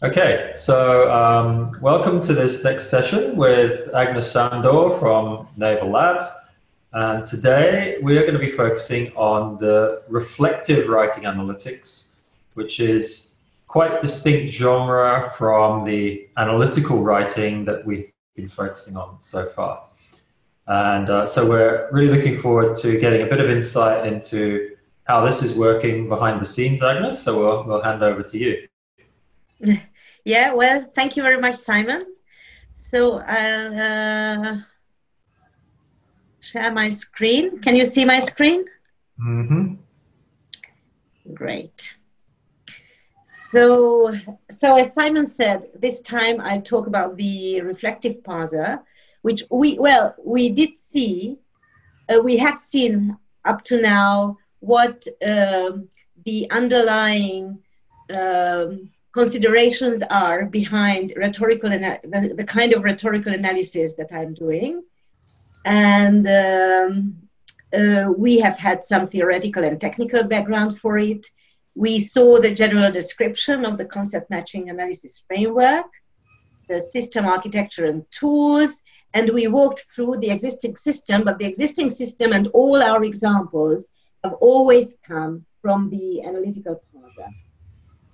Okay, so um, welcome to this next session with Agnes Sandor from Naver Labs. And today we are going to be focusing on the reflective writing analytics, which is quite distinct genre from the analytical writing that we've been focusing on so far. And uh, so we're really looking forward to getting a bit of insight into how this is working behind the scenes, Agnes. So we'll, we'll hand over to you. Yeah, well, thank you very much, Simon. So I'll uh, share my screen. Can you see my screen? Mm-hmm. Great. So, so as Simon said, this time I talk about the reflective parser, which we well we did see, uh, we have seen up to now what um, the underlying um, considerations are behind rhetorical the, the kind of rhetorical analysis that I'm doing, and um, uh, we have had some theoretical and technical background for it. We saw the general description of the concept matching analysis framework, the system architecture and tools, and we walked through the existing system, but the existing system and all our examples have always come from the analytical parser.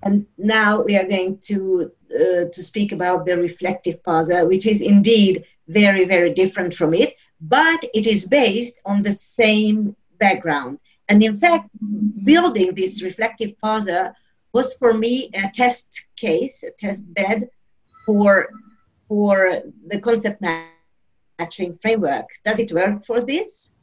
And now we are going to, uh, to speak about the reflective parser, which is indeed very, very different from it, but it is based on the same background. And in fact, building this reflective parser was for me a test case, a test bed for, for the concept matching framework. Does it work for this?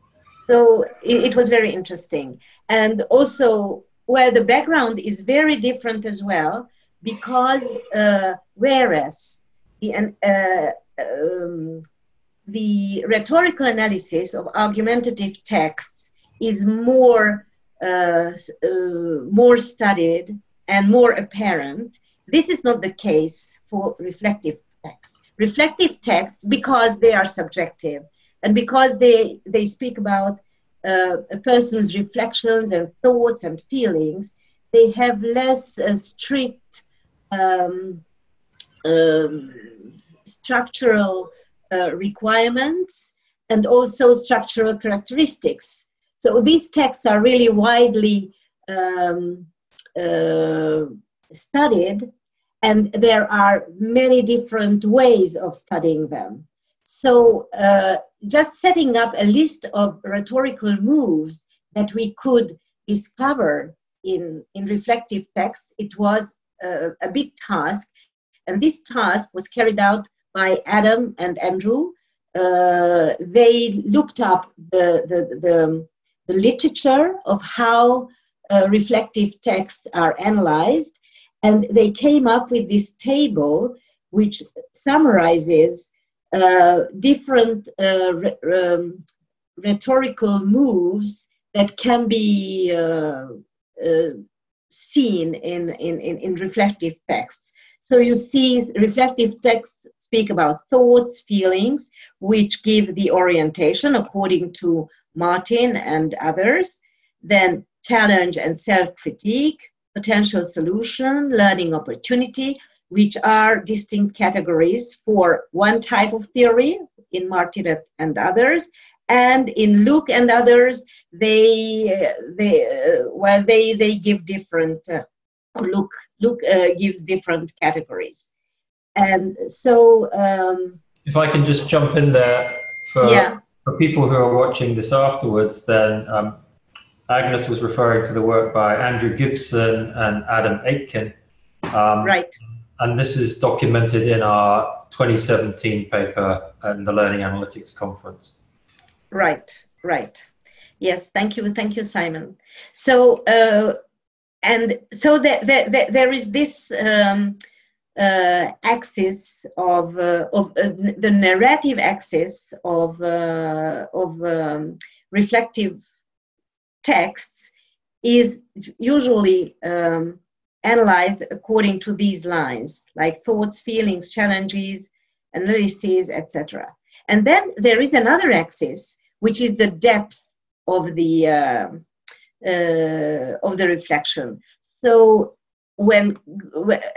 So it, it was very interesting. And also, well, the background is very different as well because uh, whereas the, uh, um, the rhetorical analysis of argumentative texts is more uh, uh, more studied and more apparent. This is not the case for reflective texts. Reflective texts, because they are subjective and because they, they speak about uh, a person's reflections and thoughts and feelings, they have less uh, strict um, um, structural uh, requirements and also structural characteristics. So these texts are really widely um, uh, studied, and there are many different ways of studying them. So, uh, just setting up a list of rhetorical moves that we could discover in, in reflective texts, it was uh, a big task. And this task was carried out by Adam and Andrew. Uh, they looked up the, the, the, the literature of how uh, reflective texts are analyzed, and they came up with this table which summarizes different uh, re- um, rhetorical moves that can be uh, uh, seen in, in, in, in reflective texts. So you see reflective texts speak about thoughts, feelings, which give the orientation according to Martin and others. Then challenge and self critique, potential solution, learning opportunity, which are distinct categories for one type of theory in Martin and others. And in Luke and others, they, they well, they, they give different, uh, Luke, Luke uh, gives different categories. And so. Um, if I can just jump in there for, yeah. for people who are watching this afterwards, then um, Agnes was referring to the work by Andrew Gibson and Adam Aitken. Um, right and this is documented in our 2017 paper and the Learning Analytics Conference. Right, right. Yes, thank you, thank you, Simon. So, uh, and so the, the, the, there is this um, uh, axis of, uh, of uh, the narrative axis of, uh, of um, reflective texts is usually um, analyzed according to these lines, like thoughts, feelings, challenges, analyses, etc. And then there is another axis, which is the depth of the uh, uh, of the reflection. So when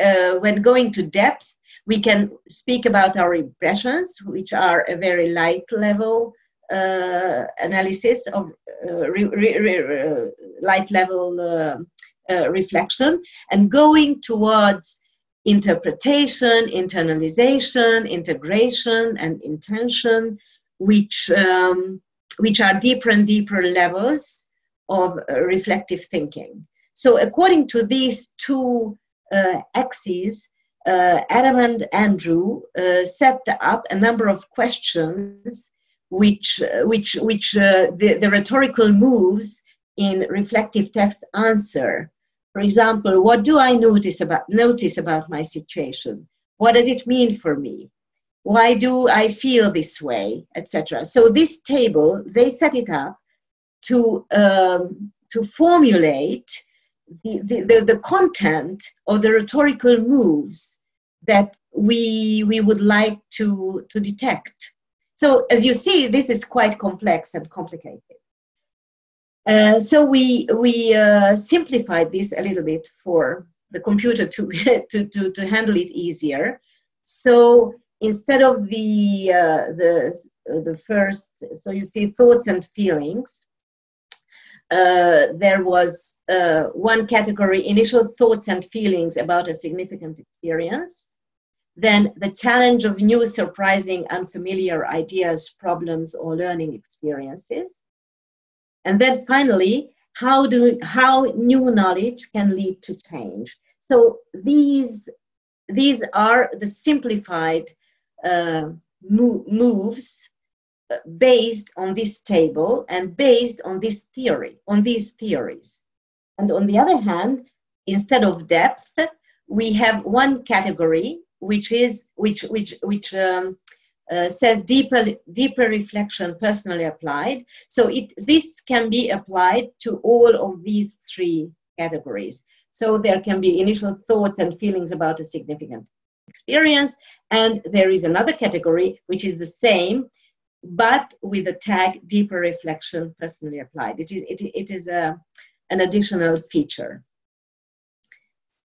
uh, when going to depth, we can speak about our impressions, which are a very light level uh, analysis of uh, re, re, re, light level uh, reflection, and going towards interpretation, internalization, integration, and intention, which um, which are deeper and deeper levels of uh, reflective thinking. So, according to these two uh, axes, uh, Adam and Andrew uh, set up a number of questions which, uh, which, which uh, the, the rhetorical moves in reflective text answer. For example, what do I notice about, notice about my situation? What does it mean for me? Why do I feel this way, etc. So this table, they set it up to, um, to formulate the, the, the, the content of the rhetorical moves that we, we would like to, to detect. So as you see, this is quite complex and complicated. Uh, so we, we uh, simplified this a little bit for the computer to, to, to, to handle it easier. So instead of the, uh, the, the first, so you see thoughts and feelings, uh, there was uh, one category initial thoughts and feelings about a significant experience. Then the challenge of new, surprising, unfamiliar ideas, problems, or learning experiences. And then finally, how, do, how new knowledge can lead to change. So these, these are the simplified uh, moves based on this table and based on this theory, on these theories. And on the other hand, instead of depth, we have one category which is which which which um, uh, says deeper deeper reflection personally applied. So it this can be applied to all of these three categories. So there can be initial thoughts and feelings about a significant experience, and there is another category which is the same but with the tag deeper reflection personally applied. It is, it, it is a, an additional feature.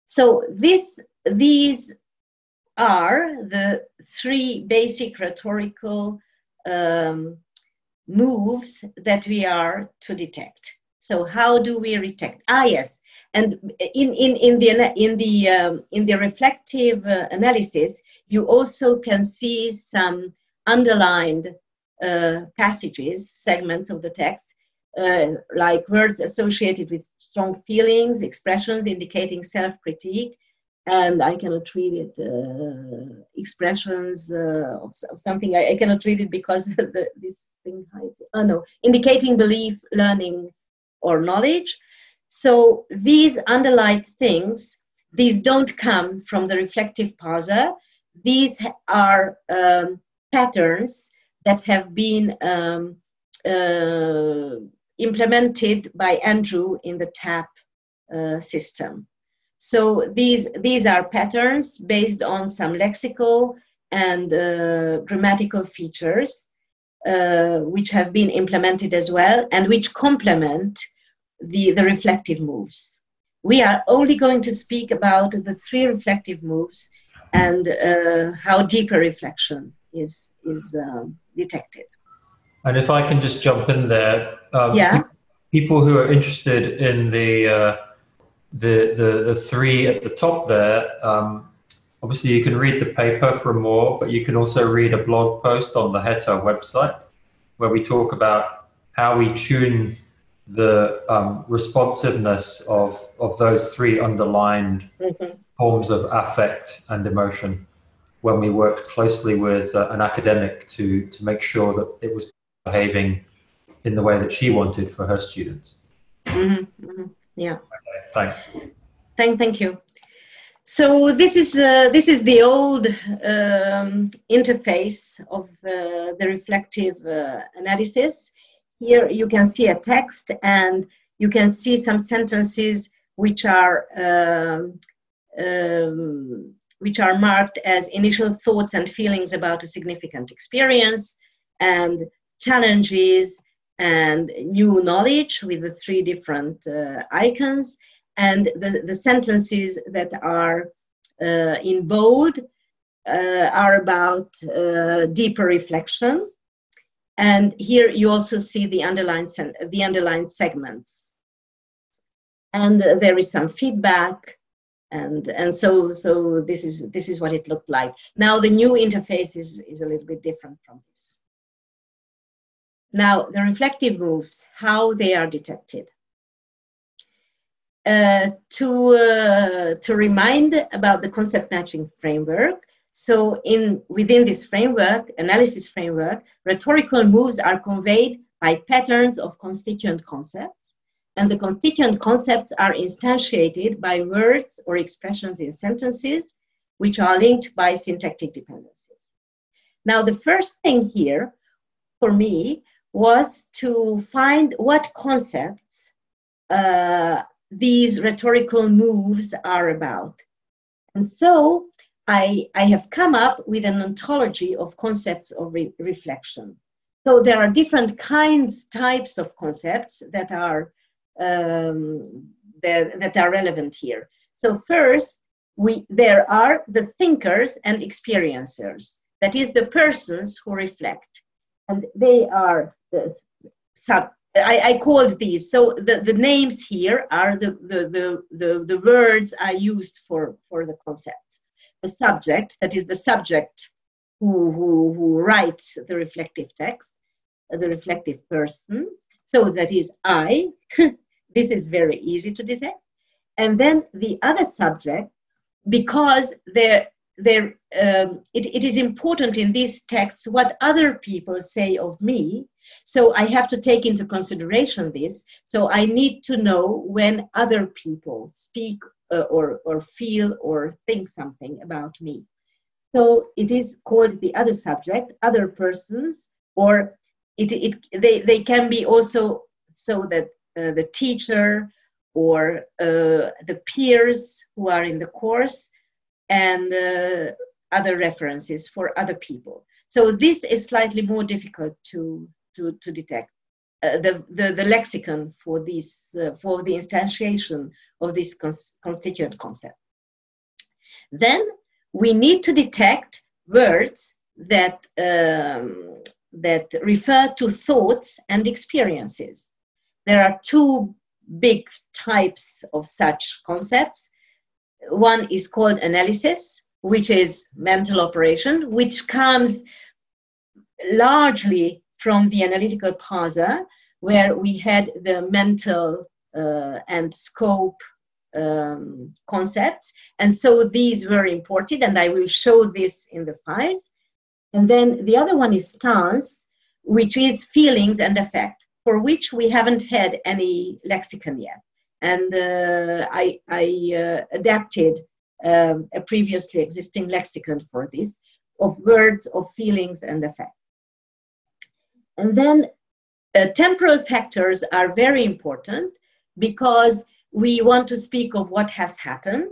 So this, these are the three basic rhetorical um, moves that we are to detect. So how do we detect? Ah, yes. And in, in, in the, in the, um, in the reflective uh, analysis, you also can see some underlined uh, passages, segments of the text, uh, like words associated with strong feelings, expressions indicating self critique, and I cannot read it, uh, expressions uh, of, of, something. I, I, cannot read it because the, this thing hides. Oh no, indicating belief, learning, or knowledge. So these underlined things, these don't come from the reflective parser. These are um, patterns that have been um, uh, implemented by Andrew in the TAP uh, system. So these, these are patterns based on some lexical and uh, grammatical features uh, which have been implemented as well and which complement the, the reflective moves. We are only going to speak about the three reflective moves and uh, how deeper reflection is, is um, detected. And if I can just jump in there, um, yeah. people who are interested in the, uh, the, the, the three at the top there, um, obviously you can read the paper for more, but you can also read a blog post on the HETA website where we talk about how we tune the um, responsiveness of, of those three underlined mm-hmm. forms of affect and emotion when we worked closely with uh, an academic to, to make sure that it was behaving in the way that she wanted for her students. Mm-hmm, mm-hmm. Yeah. Okay, thanks. Thank, thank you. So this is uh, this is the old um, interface of uh, the reflective uh, analysis. Here you can see a text and you can see some sentences which are um, um, which are marked as initial thoughts and feelings about a significant experience and challenges and new knowledge with the three different uh, icons and the, the sentences that are uh, in bold uh, are about uh, deeper reflection. And here you also see the underlined, the underlined segments. And there is some feedback and and so so this is this is what it looked like now the new interface is is a little bit different from this now the reflective moves how they are detected uh, to uh, to remind about the concept matching framework so in within this framework analysis framework rhetorical moves are conveyed by patterns of constituent concepts and the constituent concepts are instantiated by words or expressions in sentences, which are linked by syntactic dependencies. Now, the first thing here for me was to find what concepts uh, these rhetorical moves are about. And so I, I have come up with an ontology of concepts of re- reflection. So there are different kinds, types of concepts that are um, that, that are relevant here. So first, we, there are the thinkers and experiencers. That is the persons who reflect. And they are the sub, I, I called these. So the, the names here are the, the, the, the, the words I used for, for the concepts. The subject, that is the subject who, who, who writes the reflective text, the reflective person. So that is I, This is very easy to detect. And then the other subject, because there, there, um, it, it is important in these texts what other people say of me. So I have to take into consideration this. So I need to know when other people speak uh, or, or feel or think something about me. So it is called the other subject, other persons, or it, it they, they can be also so that uh, the teacher or uh, the peers who are in the course and uh, other references for other people. So this is slightly more difficult to, to, to detect. Uh, the, the, the lexicon for this uh, for the instantiation of this cons- constituent concept. Then we need to detect words that um, that refer to thoughts and experiences. There are two big types of such concepts. One is called analysis, which is mental operation, which comes largely from the analytical parser, where we had the mental uh, and scope um, concepts. And so these were imported, and I will show this in the files. And then the other one is stance, which is feelings and affect for which we haven't had any lexicon yet. And uh, I, I uh, adapted um, a previously existing lexicon for this of words, of feelings, and affect. And then uh, temporal factors are very important because we want to speak of what has happened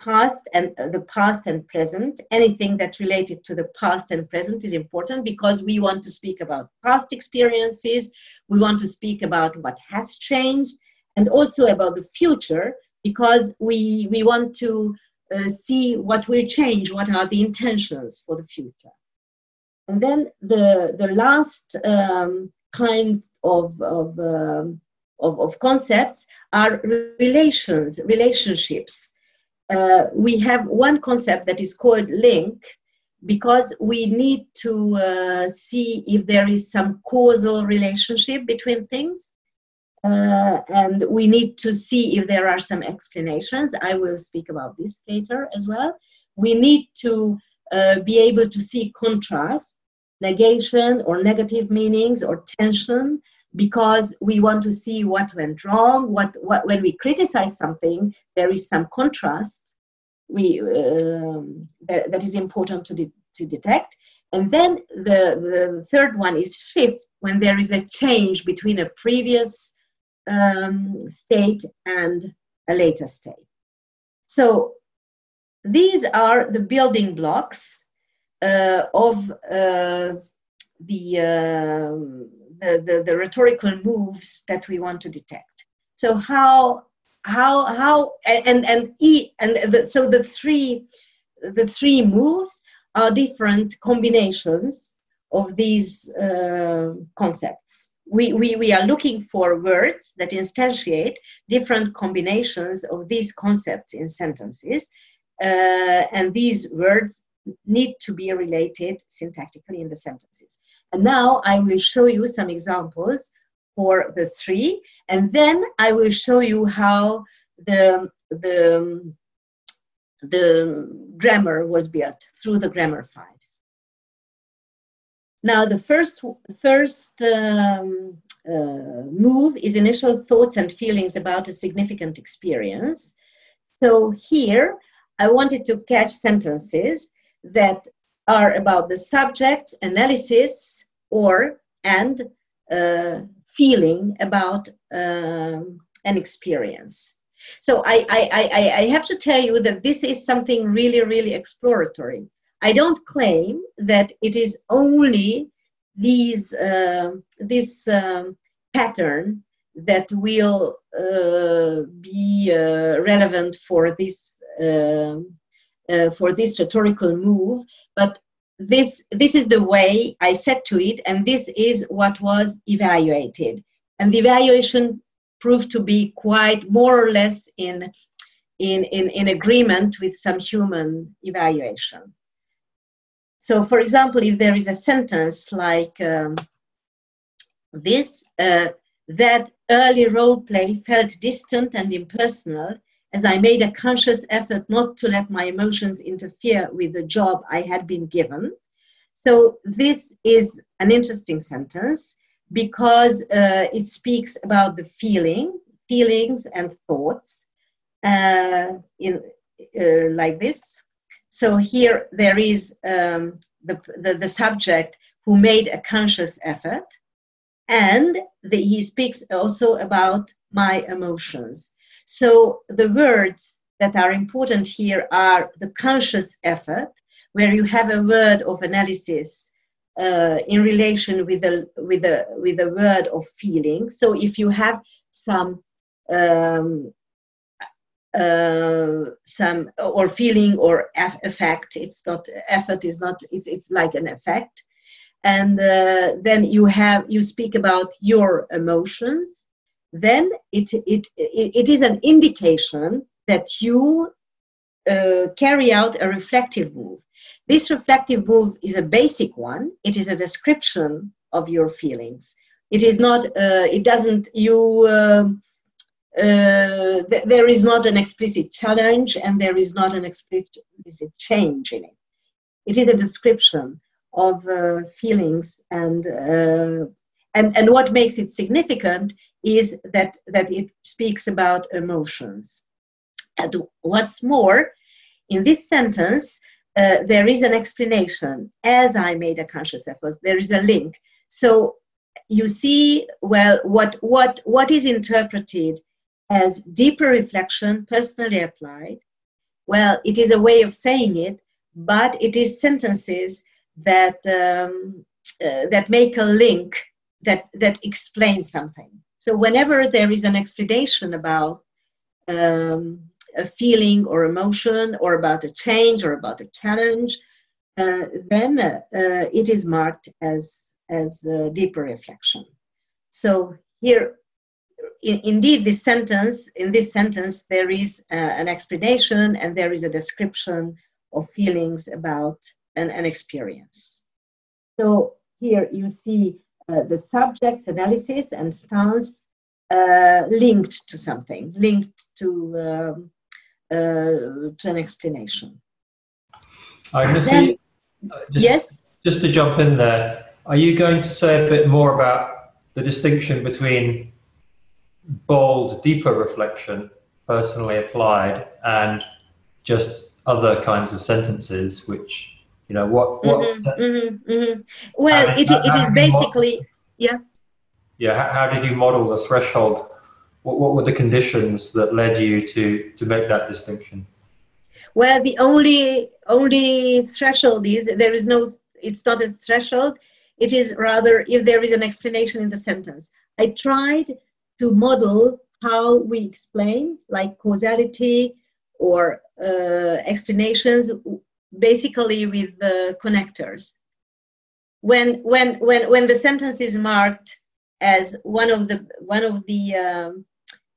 past and uh, the past and present. Anything that related to the past and present is important because we want to speak about past experiences. We want to speak about what has changed and also about the future because we we want to uh, see what will change what are the intentions for the future and then the the last um, kind of of, um, of of concepts are relations relationships uh, we have one concept that is called link because we need to uh, see if there is some causal relationship between things. Uh, and we need to see if there are some explanations. I will speak about this later as well. We need to uh, be able to see contrast, negation or negative meanings or tension because we want to see what went wrong what, what when we criticize something there is some contrast we um, that, that is important to, de- to detect and then the, the third one is shift when there is a change between a previous um, state and a later state so these are the building blocks uh, of uh, the um, the, the, the rhetorical moves that we want to detect. So how how how and and e and the, so the three the three moves are different combinations of these uh, concepts. We, we, we are looking for words that instantiate different combinations of these concepts in sentences, uh, and these words need to be related syntactically in the sentences. And now I will show you some examples for the three, and then I will show you how the, the, the grammar was built through the grammar files. Now, the first, first um, uh, move is initial thoughts and feelings about a significant experience. So here, I wanted to catch sentences that are about the subject, analysis, or and uh, feeling about um, an experience. So I, I, I, I have to tell you that this is something really, really exploratory. I don't claim that it is only these uh, this um, pattern that will uh, be uh, relevant for this um, uh, for this rhetorical move, but this this is the way I set to it, and this is what was evaluated. And the evaluation proved to be quite more or less in in, in, in agreement with some human evaluation. So, for example, if there is a sentence like um, this, uh, that early role play felt distant and impersonal as I made a conscious effort not to let my emotions interfere with the job I had been given. So, this is an interesting sentence because uh, it speaks about the feeling, feelings, and thoughts uh, in, uh, like this. So, here there is um, the, the, the, subject who made a conscious effort, and the, he speaks also about my emotions. So the words that are important here are the conscious effort, where you have a word of analysis uh, in relation with the with the with the word of feeling. So if you have some um, uh, some or feeling or effect, it's not effort is not it's it's like an effect, and uh, then you have you speak about your emotions then it, it, it is an indication that you uh, carry out a reflective move. This reflective move is a basic one. It is a description of your feelings. It is not, uh, it doesn't, you, uh, th- there is not an explicit challenge and there is not an explicit change in it. It is a description of uh, feelings and, uh, and, and what makes it significant is that, that it speaks about emotions. And what's more, in this sentence, uh, there is an explanation. As I made a conscious effort, there is a link. So you see, well, what, what, what is interpreted as deeper reflection, personally applied, well, it is a way of saying it, but it is sentences that, um, uh, that make a link that, that explain something. So whenever there is an explanation about um, a feeling or emotion or about a change or about a challenge, uh, then uh, uh, it is marked as as deeper reflection. So here, in, indeed, this sentence in this sentence there is uh, an explanation and there is a description of feelings about an, an experience. So here you see uh, the subject analysis and stance uh, linked to something, linked to um, uh, to an explanation. I can see. Just, yes. Just to jump in there, are you going to say a bit more about the distinction between bold, deeper reflection, personally applied, and just other kinds of sentences, which you know what what mm-hmm, mm-hmm, mm-hmm. well it, it is basically model, yeah. Yeah how, how, did you model the threshold? What, what were the conditions that led you to to make that distinction? Well the only only threshold is there is no it's not a threshold. It is rather if there is an explanation in the sentence. I tried to model how we explain, like causality or uh, explanations, basically with the connectors. When, when, when, when the sentence is marked as one of the, one of the um,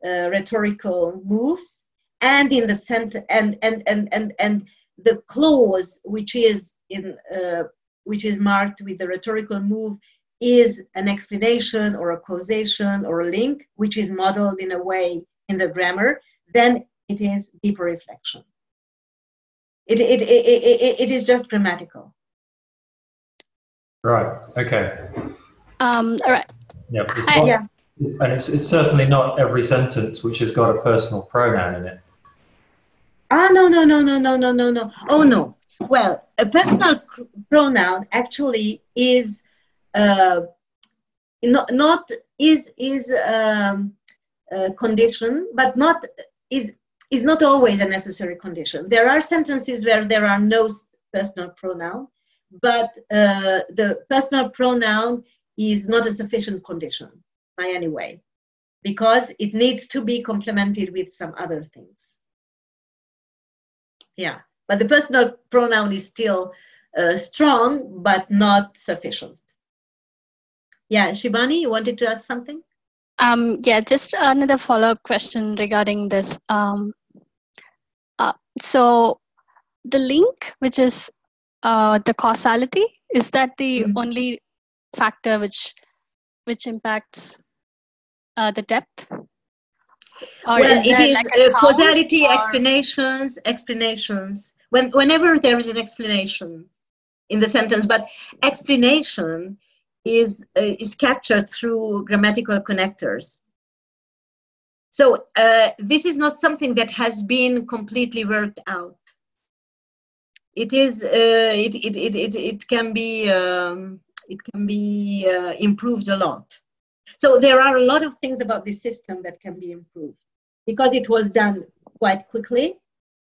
uh, rhetorical moves, and in the center, and, and, and, and, and the clause which is in uh, which is marked with the rhetorical move is an explanation or a causation or a link which is modeled in a way in the grammar then it is deeper reflection. It, it, it, it, it is just grammatical. Right okay. Um all right. Yep it's not, yeah. and it's, it's certainly not every sentence which has got a personal pronoun in it. Ah, no, no, no, no, no, no, no, no. Oh, no. Well, a personal pronoun actually is not, not is is um, a condition, but not is is not always a necessary condition. There are sentences where there are no personal pronoun, but uh, the personal pronoun is not a sufficient condition by any way, because it needs to be complemented with some other things yeah but the personal pronoun is still uh, strong but not sufficient yeah shibani you wanted to ask something um, yeah just another follow-up question regarding this um, uh, so the link which is uh, the causality is that the mm-hmm. only factor which which impacts uh, the depth or well, is it is like uh, causality, or... explanations, explanations. When, whenever there is an explanation in the sentence, but explanation is uh, is captured through grammatical connectors. So uh, this is not something that has been completely worked out. It is uh, it, it, it, it, it can be um, it can be uh, improved a lot. So there are a lot of things about this system that can be improved because it was done quite quickly,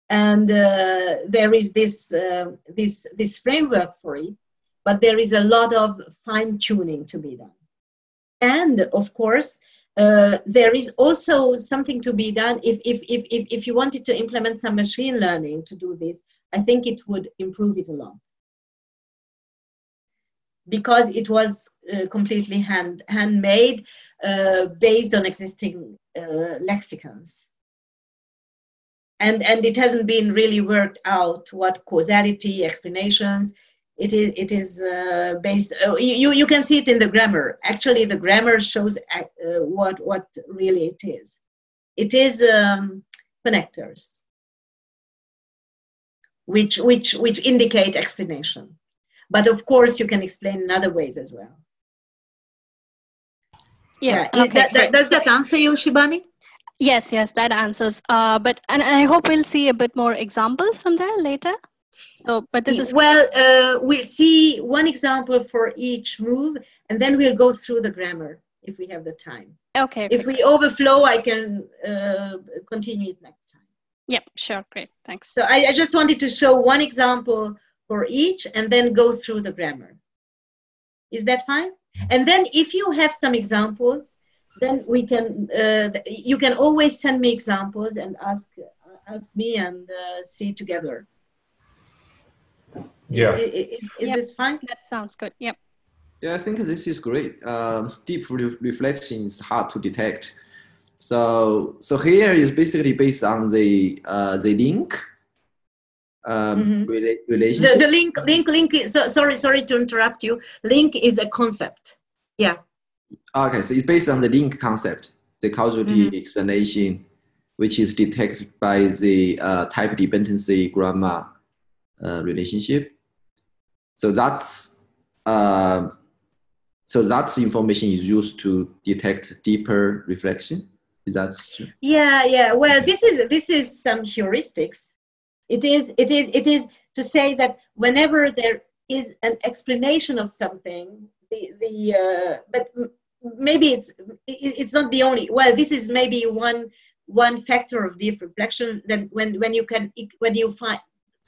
and uh, there is this uh, this this framework for it. But there is a lot of fine tuning to be done, and of course. Uh, there is also something to be done. If, if, if, if, if you wanted to implement some machine learning to do this i think it would improve it a lot. Because it was uh, completely hand handmade uh, based on existing uh, lexicons. And and it hasn't been really worked out what causality explanations it is it is uh, based uh, you you can see it in the grammar actually the grammar shows uh, what what really it is it is um, connectors which which which indicate explanation but of course, you can explain in other ways as well. Yeah. yeah. Okay, that, that, does that answer you, Shibani? Yes, yes, that answers. Uh, but and, and I hope we'll see a bit more examples from there later. So, but this is well, uh, we'll see one example for each move, and then we'll go through the grammar if we have the time. Okay. If we overflow, I can uh, continue it next time. Yep, sure, great, thanks. So I, I just wanted to show one example for each and then go through the grammar. Is that fine? And then if you have some examples, then we can, uh, you can always send me examples and ask, ask me and uh, see together. Yeah. Is, is yep. this fine? That sounds good. Yep. Yeah, I think this is great. Uh, deep re reflection is hard to detect. So, so here is basically based on the uh, the link um, mm-hmm. rela- relationship. The, the, link, link, link. Is, so, sorry, sorry to interrupt you. Link is a concept. Yeah. Okay, so it's based on the link concept, the causality mm-hmm. explanation, which is detected by the uh, type dependency grammar uh, relationship. So that's uh, so that's information is used to detect deeper reflection. That's true. Yeah, yeah. Well, this is this is some heuristics it is, it is, it is to say that whenever there is an explanation of something, the, the uh, but maybe it's it's not the only. Well, this is maybe one one factor of deep reflection. Then when when you can when you find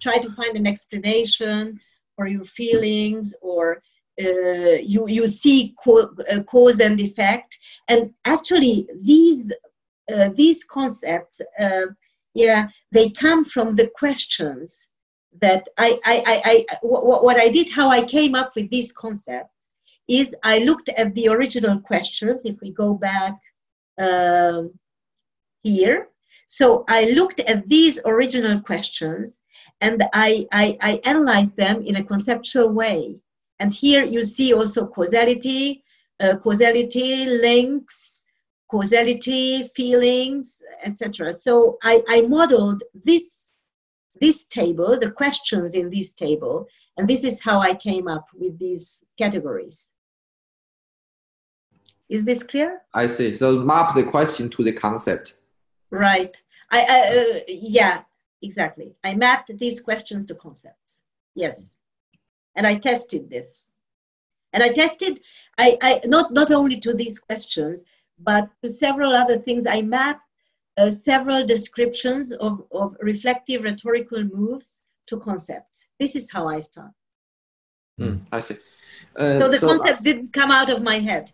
try to find an explanation for your feelings or uh, you you see co- uh, cause and effect and actually these uh, these concepts, uh, yeah, they come from the questions that I, I, I, I what, what I did, how I came up with these concepts is I looked at the original questions. If we go back um, here, so I looked at these original questions and I, I, I analyzed them in a conceptual way. And here you see also causality, uh, causality, links, causality, feelings, etc. So I, I modeled this, this table, the questions in this table, and this is how I came up with these categories. Is this clear? I see. So map the question to the concept. Right. I, I uh, yeah, exactly. I mapped these questions to concepts. Yes. And I tested this. And I tested, I, I not, not only to these questions, but to several other things. I mapped uh, several descriptions of, of reflective rhetorical moves to concepts. This is how I start. Mm, I see. Uh, so the so concept didn't come out of my head.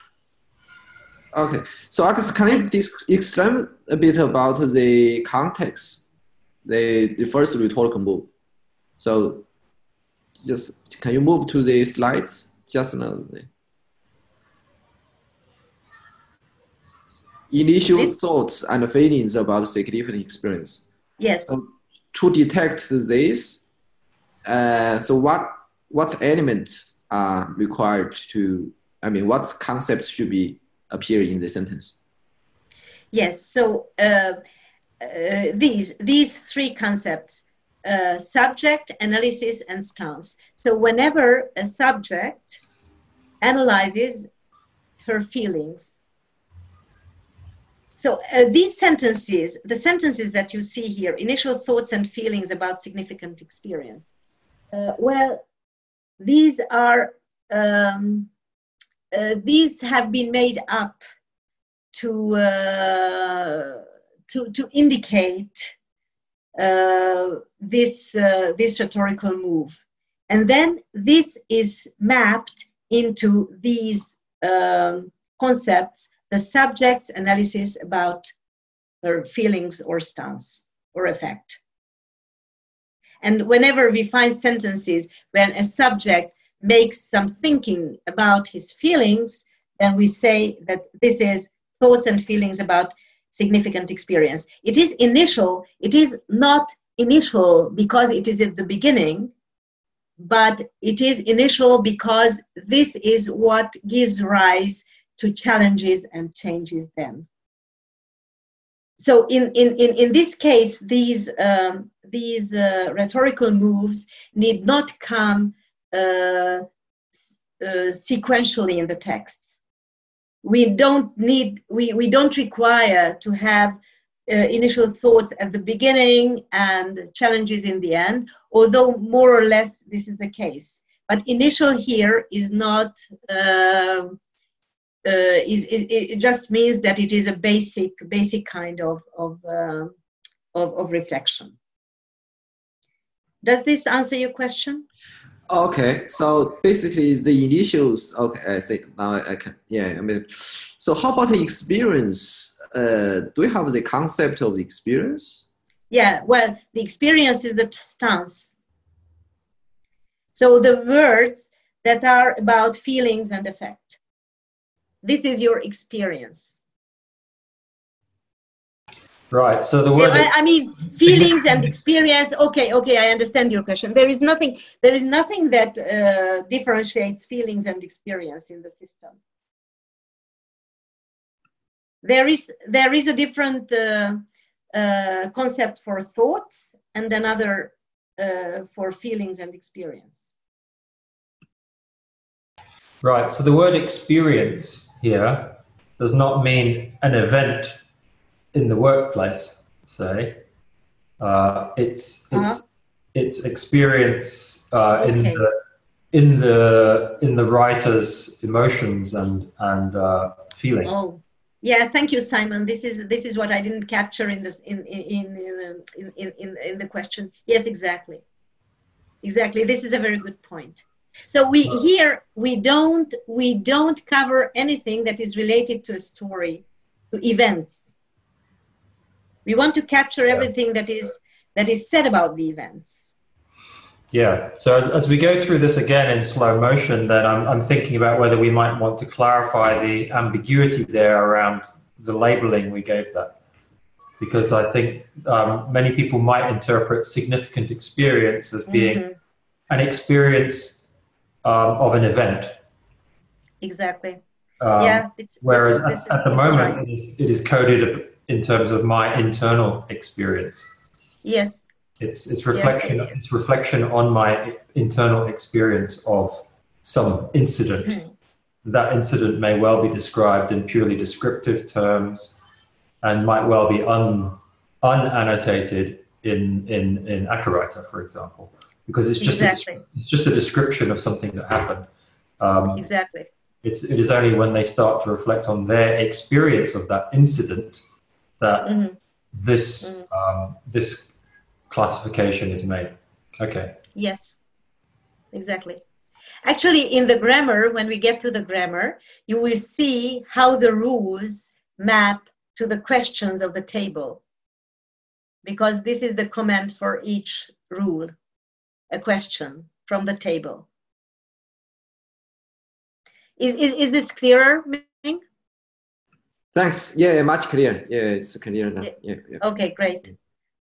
Okay, so Agnes, can you explain a bit about the context, the, the first rhetorical move? So just can you move to the slides just now? Initial this? thoughts and feelings about significant experience. Yes. So to detect this, uh, so what what elements are required to? I mean, what concepts should be appear in the sentence? Yes. So uh, uh, these these three concepts: uh, subject, analysis, and stance. So whenever a subject analyzes her feelings. So uh, these sentences, the sentences that you see here, initial thoughts and feelings about significant experience. Uh, well, these are um, uh, these have been made up to to to indicate uh, this uh, this rhetorical move, and then this is mapped into these um, concepts: the subject's analysis about her feelings or stance or affect. And whenever we find sentences when a subject makes some thinking about his feelings, then we say that this is thoughts and feelings about significant experience. It is initial, it is not initial because it is at the beginning, but it is initial because this is what gives rise to challenges and changes them. So in, in, in, in this case, these, um, these uh, rhetorical moves need not come uh, uh, sequentially in the text. We don't need, we, we don't require to have uh, initial thoughts at the beginning and challenges in the end, although more or less this is the case. But initial here is not, uh, uh, is, is, it just means that it is a basic, basic kind of, of, uh, of, of reflection. Does this answer your question? Okay, so basically the initials. Okay, I see now. I can. Yeah, I mean, so how about the experience? Uh, do we have the concept of experience? Yeah. Well, the experience is the stance. So the words that are about feelings and affect. This is your experience. Right. So the word. I, I mean, feelings and experience. Okay. Okay. I understand your question. There is nothing. There is nothing that uh, differentiates feelings and experience in the system. There is there is a different uh, uh, concept for thoughts and another uh, for feelings and experience. Right. So the word experience here does not mean an event in the workplace, say, uh, it's it's uh-huh. it's experience uh, okay. in the in the in the writer's emotions and and uh, feelings. Oh, yeah. Thank you, Simon. This is this is what I didn't capture in this in in in in in, in the question. Yes, exactly, exactly. This is a very good point. So we here we don't we don't cover anything that is related to a story, to events We want to capture everything that is that is said about the events. Yeah. So as, as we go through this again in slow motion, then I'm, I'm thinking about whether we might want to clarify the ambiguity there around the labeling we gave that. Because I think um, many people might interpret significant experience as being mm-hmm. an experience um, of an event. Exactly. Um, yeah. whereas this is, at, at, the moment, right. it, is, it is coded in terms of my internal experience. Yes. It's it's reflection yes, yes, yes. it's reflection on my internal experience of some incident. Mm. That incident may well be described in purely descriptive terms and might well be un unannotated in in in AcaWriter, for example, because it's just exactly. a, it's just a description of something that happened. Um, exactly. It's it is only when they start to reflect on their experience of that incident that mm-hmm. this mm-hmm. Um, this classification is made. Okay. Yes, exactly. Actually, in the grammar, when we get to the grammar, you will see how the rules map to the questions of the table. Because this is the comment for each rule, a question from the table. Is, is, is this clearer? Thanks. Yeah, much clearer. Yeah, it's clear now. Yeah, yeah. Okay, great.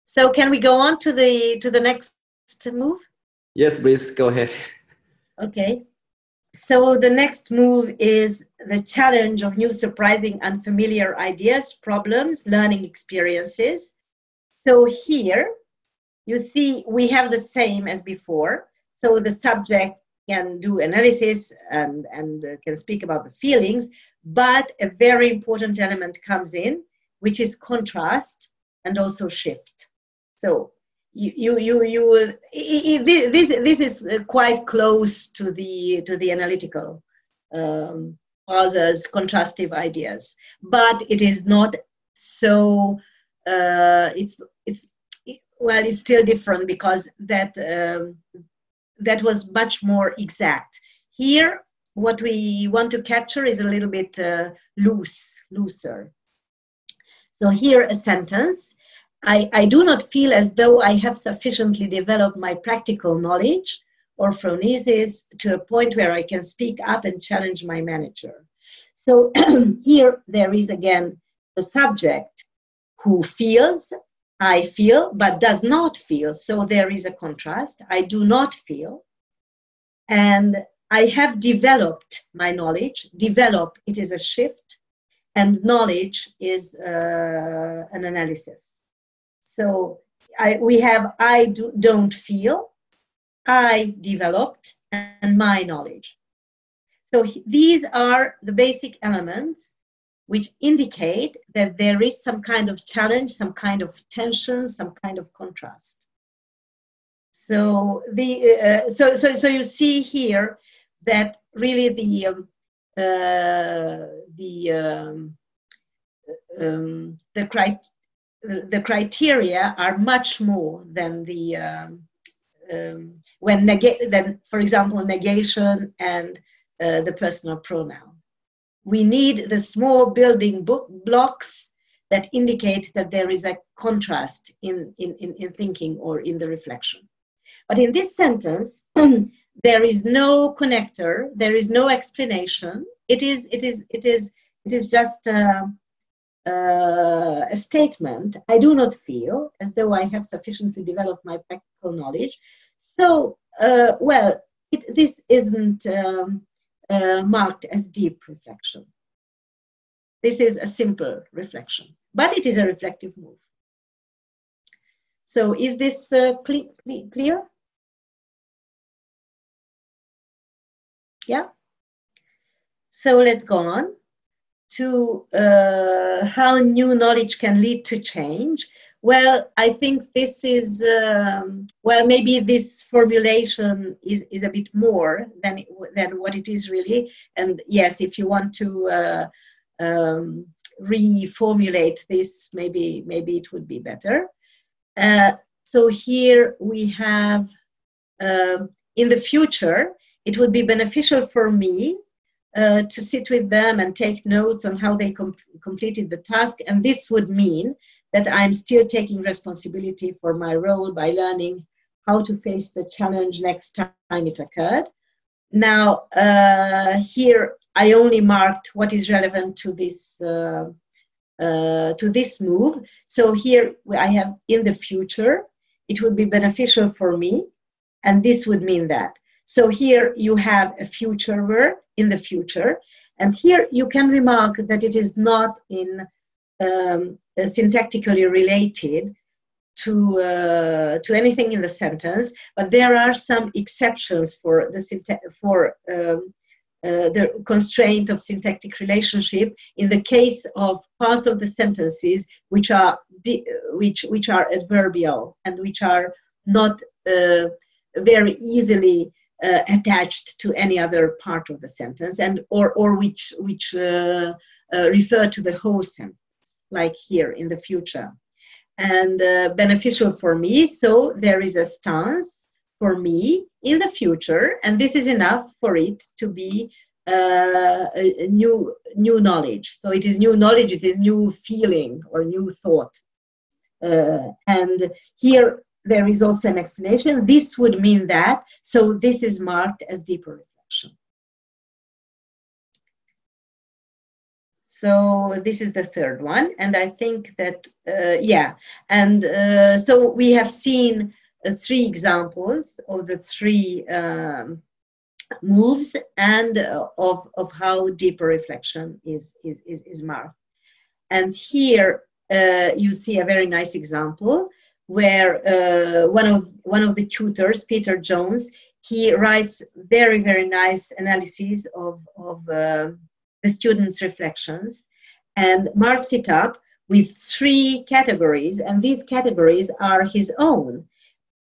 So can we go on to the to the next move? Yes, please go ahead. Okay. So the next move is the challenge of new, surprising, unfamiliar ideas, problems, learning experiences. So here you see we have the same as before. So the subject can do analysis and, and uh, can speak about the feelings, but a very important element comes in, which is contrast and also shift. So you you you, you this this is quite close to the to the analytical um, others contrastive ideas, but it is not so. Uh, it's it's well, it's still different because that um, that was much more exact. Here, what we want to capture is a little bit uh, loose, looser. So here, a sentence I, I do not feel as though I have sufficiently developed my practical knowledge or phronesis to a point where I can speak up and challenge my manager. So here there is again the subject who feels, I feel, but does not feel. So there is a contrast. I do not feel. And I have developed my knowledge. Develop, it is a shift. And knowledge is uh, an analysis. So I, we have I do, don't feel, I developed, and my knowledge. So these are the basic elements which indicate that there is some kind of challenge, some kind of tension, some kind of contrast. So the uh, so so so you see here that really the um, uh, the um, um, the crit- the criteria are much more than the um, um, when nega- than for example negation and uh, the personal pronoun. We need the small building book blocks that indicate that there is a contrast in, in, in, in thinking or in the reflection. But in this sentence there is no connector there is no explanation it is it is it is it is just uh, uh, a statement, I do not feel as though I have sufficiently developed my practical knowledge. So, uh, well, it, this isn't um, uh, marked as deep reflection. This is a simple reflection, but it is a reflective move. So, is this uh, cle clear? Yeah? So, let's go on to uh, how new knowledge can lead to change. Well, I think this is, um, well, maybe this formulation is, is a bit more than, than what it is really. And yes, if you want to uh, um, reformulate this, maybe, maybe it would be better. Uh, so here we have, um, in the future, it would be beneficial for me uh, to sit with them and take notes on how they com- completed the task. And this would mean that I'm still taking responsibility for my role by learning how to face the challenge next time it occurred. Now, uh, here I only marked what is relevant to this uh, uh, to this move. So here I have in the future, it would be beneficial for me, and this would mean that. So here you have a future verb in the future, and here you can remark that it is not in um, uh, syntactically related to uh, to anything in the sentence, but there are some exceptions for the for um, uh, the constraint of syntactic relationship in the case of parts of the sentences which are which which are adverbial and which are not uh, very easily uh, attached to any other part of the sentence and or or which which uh, uh, refer to the whole sentence like here in the future and uh, beneficial for me so there is a stance for me in the future, and this is enough for it to be uh, a, new new knowledge. So it is new knowledge, it is new feeling or new thought. Uh, and here there is also an explanation. This would mean that, so this is marked as deeper reflection. So this is the third one, and I think that uh, yeah, and uh, so we have seen uh, three examples of the three um, moves and uh, of, of how deeper reflection is, is, is, is marked. And here uh, you see a very nice example where uh, one, of, one of the tutors, Peter Jones, he writes very, very nice analyses of, of uh, the students' reflections and marks it up with three categories, and these categories are his own.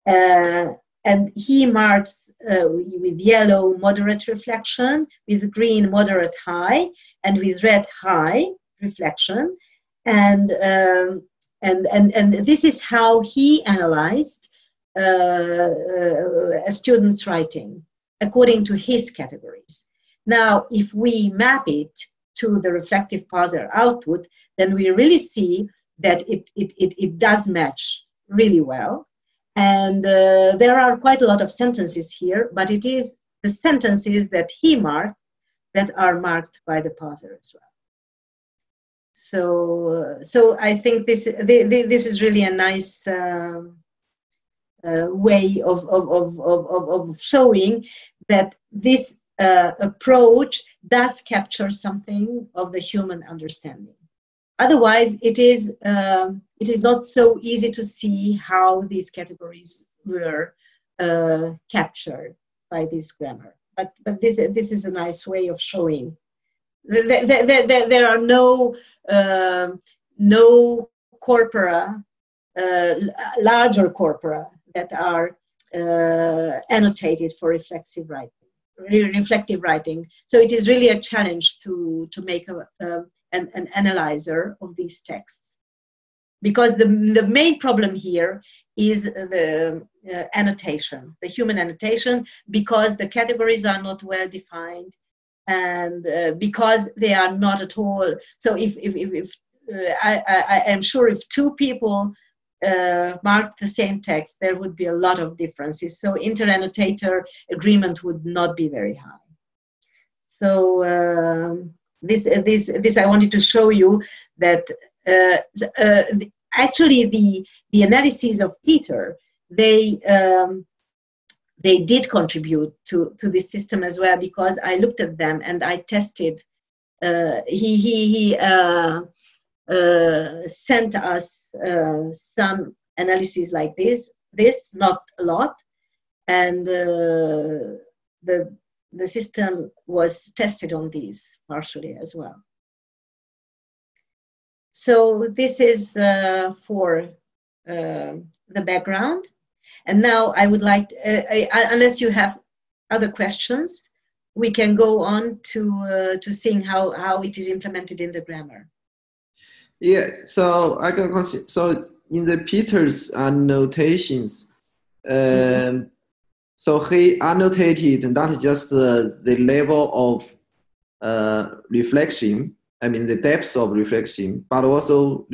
Uh, and he marks uh, with yellow moderate reflection, with green moderate high, and with red high reflection. And, um, and, and, and this is how he analyzed uh, uh, a student's writing according to his categories. Now, if we map it to the reflective parser output, then we really see that it, it, it, it does match really well. And uh, there are quite a lot of sentences here, but it is the sentences that he marked that are marked by the parser as well. So, so I think this this is really a nice uh, uh, way of, of, of, of, of showing that this uh, approach does capture something of the human understanding. Otherwise, it is, um, it is not so easy to see how these categories were uh, captured by this grammar. But, but this, this is a nice way of showing. There, there, there, there are no, uh, no corpora, uh, larger corpora that are uh, annotated for reflexive writing reflective writing. So it is really a challenge to, to make a, a, an, an analyzer of these texts. Because the, the main problem here is the uh, annotation, the human annotation, because the categories are not well defined and uh, because they are not at all. So if, if, if, if uh, I, I, am sure if two people uh, marked the same text, there would be a lot of differences. So inter-annotator agreement would not be very high. So um, this this this I wanted to show you that uh, uh, actually the the analyses of Peter they um, they did contribute to to this system as well because I looked at them and I tested. Uh, he he he uh, uh, sent us uh, some analyses like this. This not a lot, and uh, the the system was tested on these partially as well. So this is uh, for the background. And now I would like, uh, I, unless you have other questions, we can go on to, uh, to seeing how, how it is implemented in the grammar. Yeah, so I can question. So in the Peters annotations, um, mm-hmm so he annotated not just the level of uh, reflection, I mean the depth of reflection, but also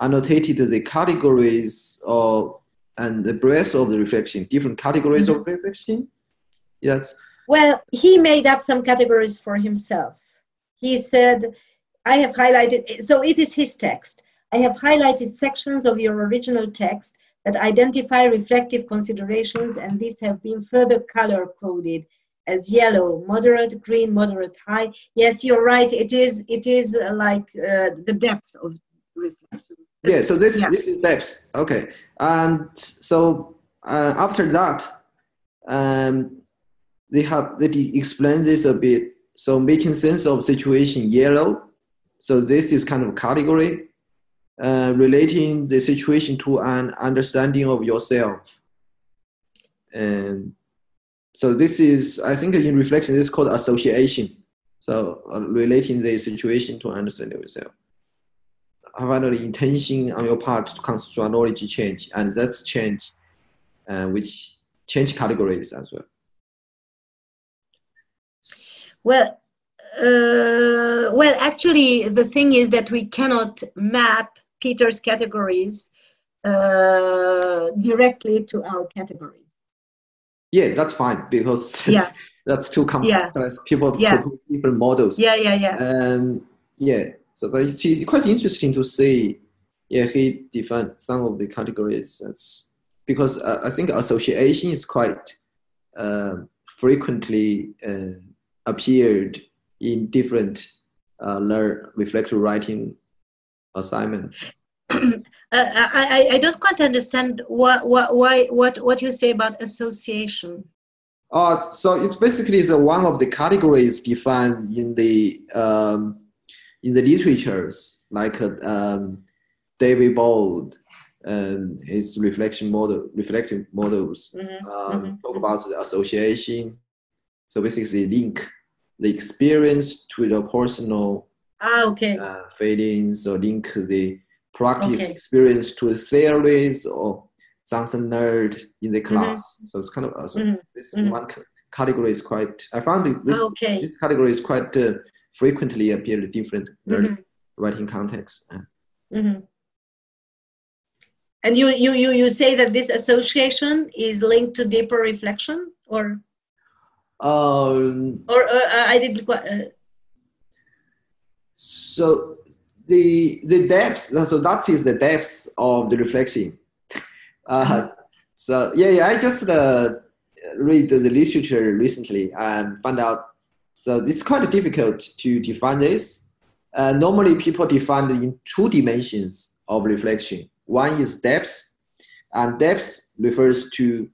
annotated the categories of and the breadth of the reflection, different categories of reflection. Yes. Well, he made up some categories for himself. He said, I have highlighted, so it is his text. I have highlighted sections of your original text that identify reflective considerations, and these have been further color coded as yellow, moderate, green, moderate, high. Yes, you're right. It is. It is uh, like uh, the depth of reflection. Yeah. So this yeah. this is depth. Okay. And so uh, after that, um, they have they explain this a bit. So making sense of situation yellow. So this is kind of category uh, relating the situation to an understanding of yourself. And so this is, I think in reflection, this is called association. So uh, relating the situation to understand yourself. Have the intention on your part to construct knowledge change, and that's change, uh, which change categories as well. Well, uh, well, actually, the thing is that we cannot map Peter's categories uh, directly to our categories. Yeah, that's fine because yeah. that's too complex. Yeah. People yeah. propose different models. Yeah, yeah, yeah. Um, yeah. So, but it's quite interesting to see. Yeah, he defined some of the categories. That's because uh, I think association is quite uh, frequently uh, appeared in different uh, learn reflective writing assignments. uh, I, I don't quite understand what, what, why, what, what you say about association. Uh, so it's basically the one of the categories defined in the um, in the literatures, like um, David Boud and his reflection model, reflective models mm-hmm. Um, mm-hmm. talk about the association. So basically, link the experience to the personal ah, okay. uh, feelings or link the practice okay. experience to the theories or something nerd in the mm-hmm. class. Mm-hmm. So it's kind of uh, so mm-hmm. this mm-hmm. one category is quite. I found this okay. this category is quite uh, frequently appear in different mm-hmm. writing contexts. Mm-hmm. And you, you you you say that this association is linked to deeper reflection, or um, or uh, I didn't quite. Uh, so the the depth. So that is the depth of the reflection. Uh, so yeah, yeah. I just uh, read the literature recently and found out. So it's quite difficult to define this. Uh, normally, people define it in two dimensions of reflection. One is depth, and depth refers to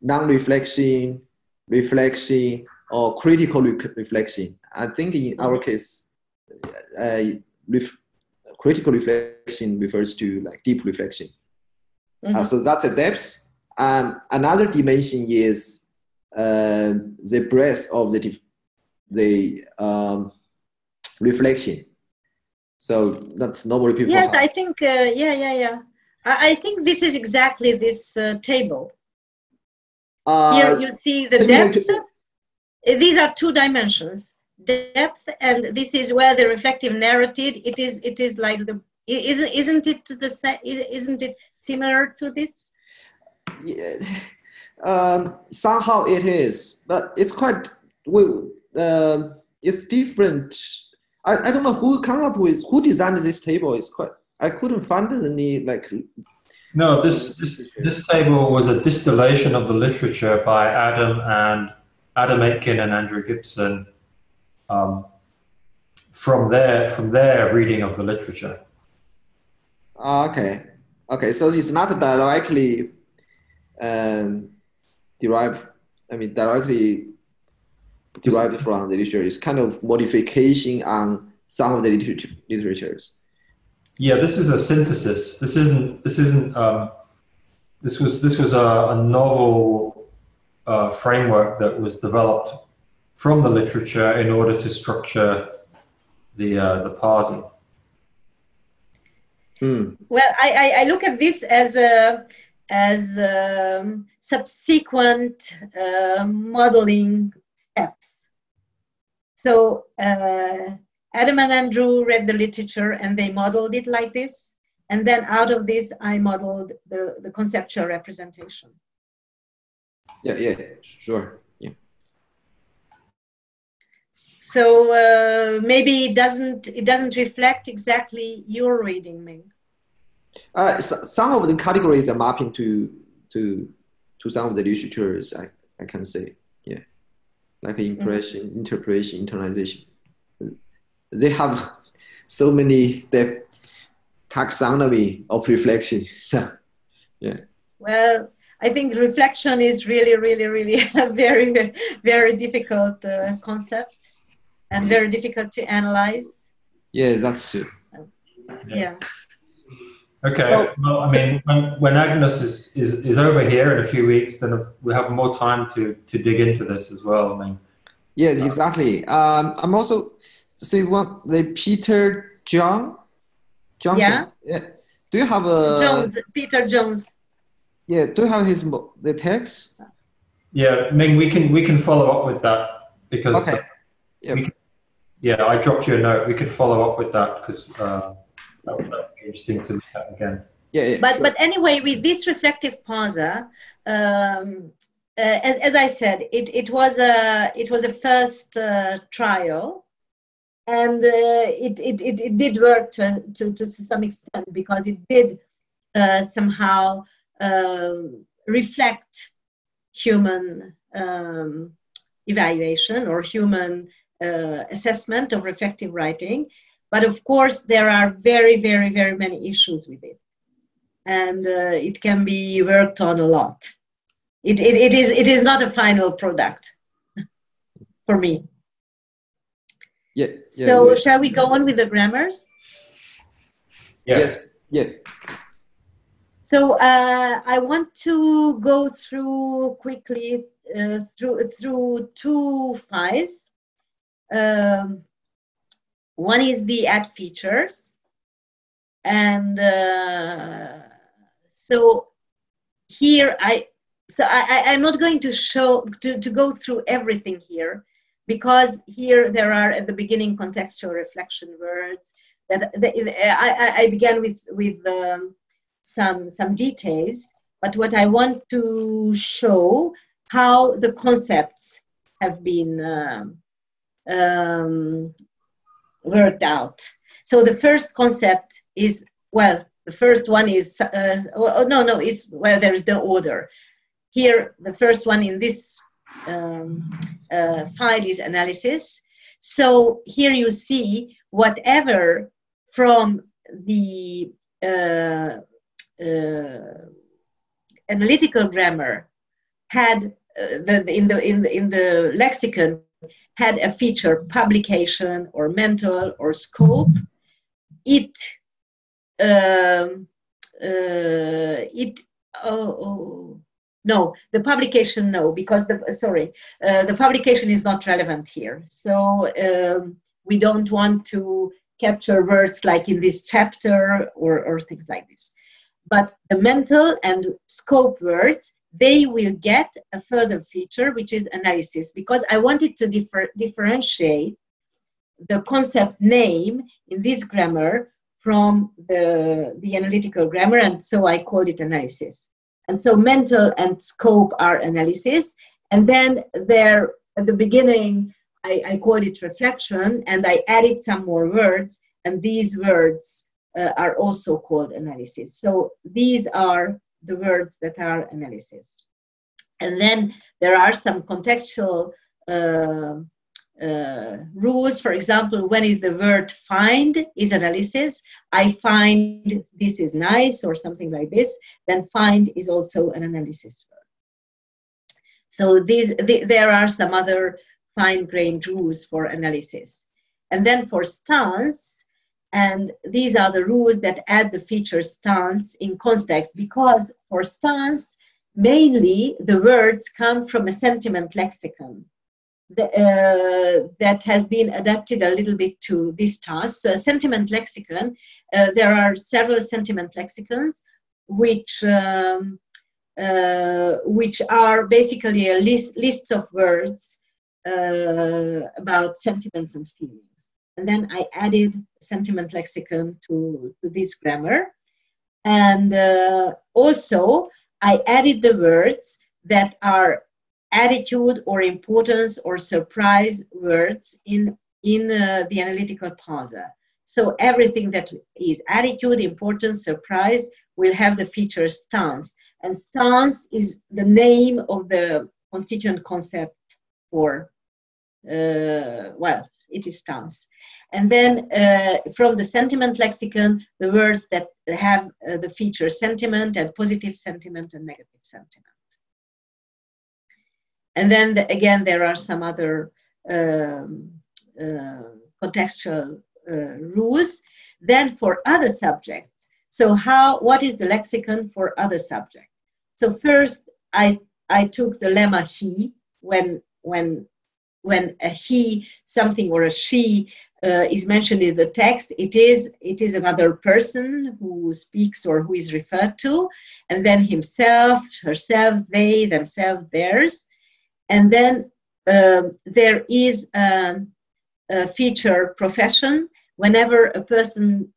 non-reflection, reflection, or critical re- reflection. I think in our case, uh, ref- critical reflection refers to like deep reflection. Uh, mm-hmm. Uh, so that's a depth. Um, another dimension is uh, the breadth of the the um, reflection. So that's normally people. Yes, have. I think. Uh, yeah, yeah, yeah. I, I, think this is exactly this uh, table. Uh, Here you see the depth. To- These are two dimensions depth and this is where the reflective narrative it is it is like the isn't isn't it the same isn't it similar to this yeah, um, somehow it is but it's quite well, um, it's different I, I don't know who come up with who designed this table it's quite i couldn't find any like no this this, this table was a distillation of the literature by adam and adam aitken and andrew gibson um, from their from their reading of the literature. Ah, okay, okay. So it's not directly um, derived. I mean, directly derived from the literature. It's kind of modification on some of the literature, literatures. Yeah, this is a synthesis. This isn't. This isn't. Um, this was. This was a, a novel uh, framework that was developed from the literature in order to structure the uh, the parsing. Hmm. Well, I, I, I, look at this as a as a um, subsequent uh, modeling steps. So uh, Adam and Andrew read the literature and they modeled it like this. And then out of this, I modeled the, the conceptual representation. Yeah, yeah, sure. Yeah. So uh, maybe it doesn't it doesn't reflect exactly your reading, Ming. Uh, so, some of the categories are mapping to to to some of the literatures. I, I can say, like impression, mm interpretation, internalization. They have so many taxonomy of reflection. So, yeah. Well, I think reflection is really, really, really a very, very difficult uh, concept and very difficult to analyze. Yeah, that's true. Yeah. yeah. Okay. So, well, I mean, when, when Agnes is, is, is over here in a few weeks, then we have more time to, to dig into this as well. I mean, yes, exactly. Um, I'm also see what the Peter John Johnson. Yeah. yeah. Do you have a Jones? Peter Jones. Yeah. Do you have his the text? Yeah, Ming, we can we can follow up with that because. Okay. Yeah. Can, yeah, I dropped you a note. We could follow up with that because uh, that would be interesting to look at again. Yeah, yeah but sure. but anyway, with this reflective parser, um, uh, as, as I said, it, it was a it was a first uh, trial and uh, it, it, it, it, did work to, to, to some extent because it did uh, somehow um, reflect human um, evaluation or human uh, assessment of reflective writing. But of course, there are very, very, very many issues with it. And uh, it can be worked on a lot. It, it, it, is, it is not a final product for me. Yeah. yeah so yeah. shall we go on with the grammars? Yeah. Yes. Yes. So uh, I want to go through quickly uh, through through two files. Um, one is the add features, and uh, so here I so I, I'm not going to show to, to go through everything here because here there are at the beginning contextual reflection words that I, I began with with um, some some details. But what i want to show how the concepts have been um, um, worked out so the first concept is well the first one is uh, oh, no no it's well there is the order here the first one in this um, uh, file is analysis. So here you see whatever from the uh, uh, analytical grammar had uh, the, in the in the in the lexicon had a feature publication or mental or scope it um, uh, it oh, oh no, the publication, no, because the, sorry, uh, the publication is not relevant here. So um, we don't want to capture words like in this chapter or, or things like this. But the mental and scope words, they will get a further feature, which is analysis, because I wanted to differ, differentiate the concept name in this grammar from the, the analytical grammar, and so I called it analysis. And so mental and scope are analysis. And then there, at the beginning, I, I called it reflection and I added some more words. And these words uh, are also called analysis. So these are the words that are analysis. And then there are some contextual uh, uh, rules. For example, when is the word find is analysis. I find this is nice or something like this. Then find is also an analysis verb. So these the, there are some other fine-grained rules for analysis. And then for stance, and these are the rules that add the feature stance in context because for stance, mainly the words come from a sentiment lexicon the, uh, that has been adapted a little bit to this task. So sentiment lexicon, uh, there are several sentiment lexicons which um, uh, which are basically a list lists of words uh, about sentiments and feelings. And then I added sentiment lexicon to, to this grammar. And uh, also, I added the words that are attitude or importance or surprise words in, in uh, the analytical parser. So everything that is attitude, importance, surprise will have the feature stance. And stance is the name of the constituent concept for, uh, well, it is stance. And then uh, from the sentiment lexicon, the words that have uh, the feature sentiment and positive sentiment and negative sentiment. And then the, again, there are some other um, uh, contextual uh, rules. Then for other subjects, so how, what is the lexicon for other subjects? So first, I, I took the lemma he when, when, when a he, something or a she uh, is mentioned in the text, it is it is another person who speaks or who is referred to, and then himself, herself, they, themselves, theirs, and then uh, there is a, a, feature profession whenever a person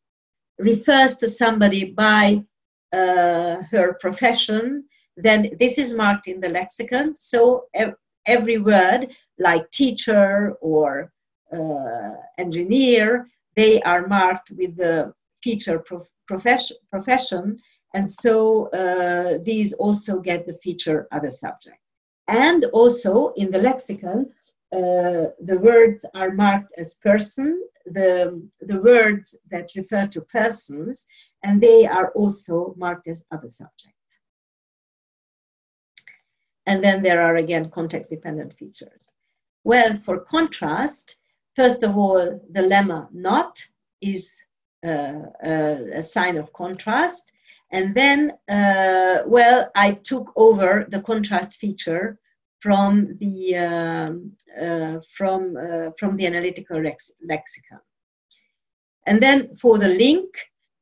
refers to somebody by uh, her profession, then this is marked in the lexicon. So ev- every word like teacher or uh, engineer, they are marked with the feature prof- profession, and so uh, these also get the feature other subject. And also in the lexicon, uh, the words are marked as person, the, the words that refer to persons, and they are also marked as other subject. And then there are again context dependent features. Well, for contrast, First of all, the lemma not is uh, uh, a sign of contrast. And then, uh, well, I took over the contrast feature from the, um, uh, from, uh, from the analytical lex lexicon. And then for the link,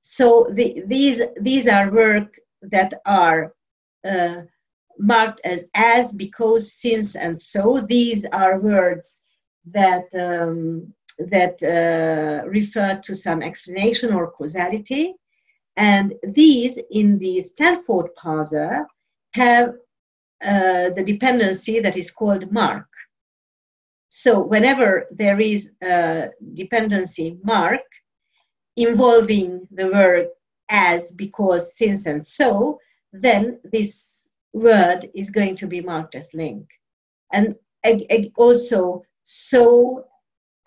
so the, these, these are work that are uh, marked as as, because, since, and so. These are words that um, that uh, refer to some explanation or causality. And these, in the Stanford parser, have uh, the dependency that is called mark. So whenever there is a dependency mark involving the word as, because, since, and so, then this word is going to be marked as link. And also so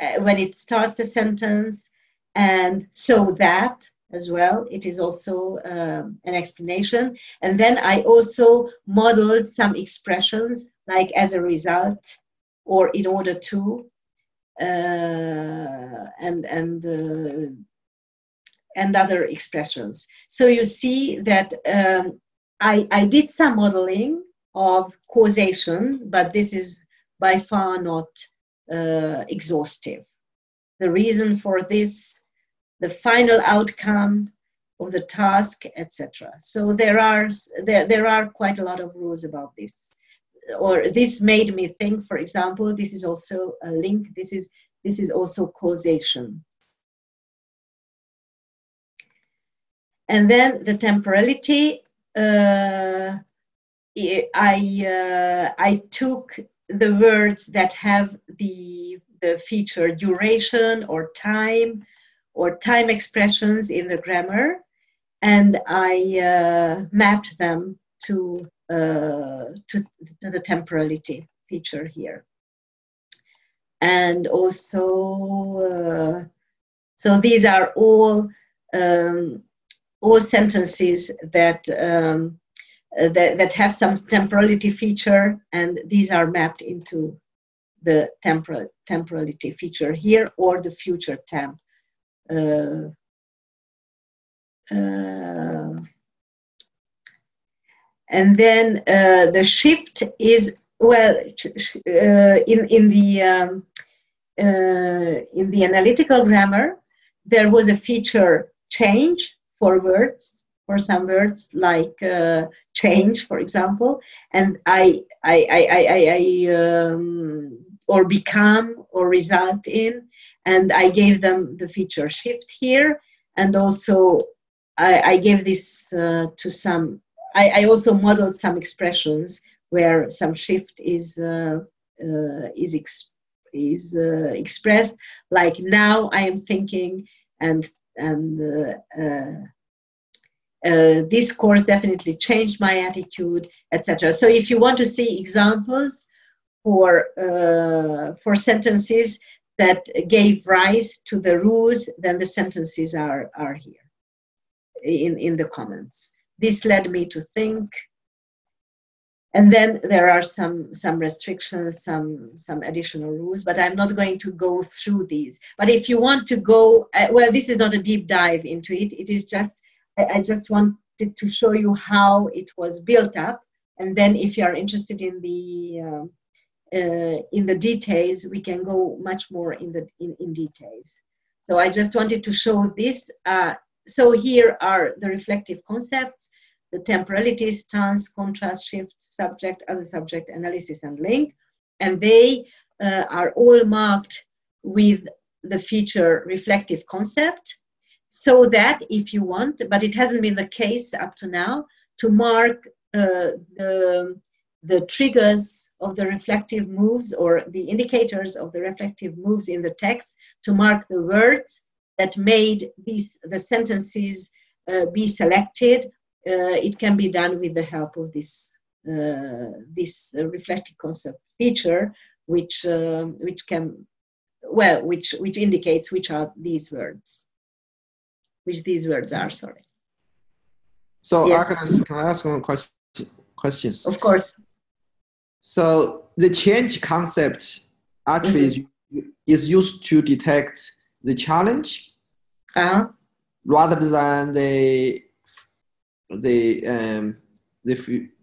uh, when it starts a sentence and so that as well it is also um, an explanation and then i also modeled some expressions like as a result or in order to uh, and and uh, and other expressions so you see that um, I, I did some modeling of causation but this is by far not uh, exhaustive. The reason for this, the final outcome of the task, etc. So there are there, there are quite a lot of rules about this. Or this made me think, for example, this is also a link. This is this is also causation. And then the temporality. Uh, I uh, I took the words that have the, the feature duration or time or time expressions in the grammar, and I uh, mapped them to, uh, to, to, the temporality feature here. And also, uh, so these are all um, all sentences that um, uh, that, that have some temporality feature, and these are mapped into the temporal temporality feature here or the future temp. Uh, uh, and then uh, the shift is well uh, in in the um, uh, in the analytical grammar there was a feature change for words for some words like uh, change, for example, and I, I, I, I, I um, or become or result in, and I gave them the feature shift here, and also I, I gave this uh, to some. I, I, also modeled some expressions where some shift is uh, uh, is is uh, expressed, like now I am thinking, and and uh, uh, this course definitely changed my attitude, etc. So if you want to see examples for for sentences that gave rise to the rules, then the sentences are are here in, in the comments. This led me to think. And then there are some, some restrictions, some, some additional rules, but I'm not going to go through these. But if you want to go, uh, well, this is not a deep dive into it. It is just, I, I just wanted to show you how it was built up. And then if you are interested in the, uh, uh, in the details, we can go much more in the in, in details. So I just wanted to show this. Uh, so here are the reflective concepts, the temporality, stance, contrast, shift, subject, other subject, analysis, and link. And they uh, are all marked with the feature reflective concept so that if you want, but it hasn't been the case up to now, to mark uh, the, the triggers of the reflective moves or the indicators of the reflective moves in the text, to mark the words that made these the sentences uh, be selected. Uh, it can be done with the help of this uh, this reflective concept feature, which which can well, which which indicates which are these words, which these words are. Sorry. So, yes. Agnes, can I ask one question? Questions. Of course. So the change concept actually mm-hmm. is, is used to detect the challenge uh-huh. rather than the the um the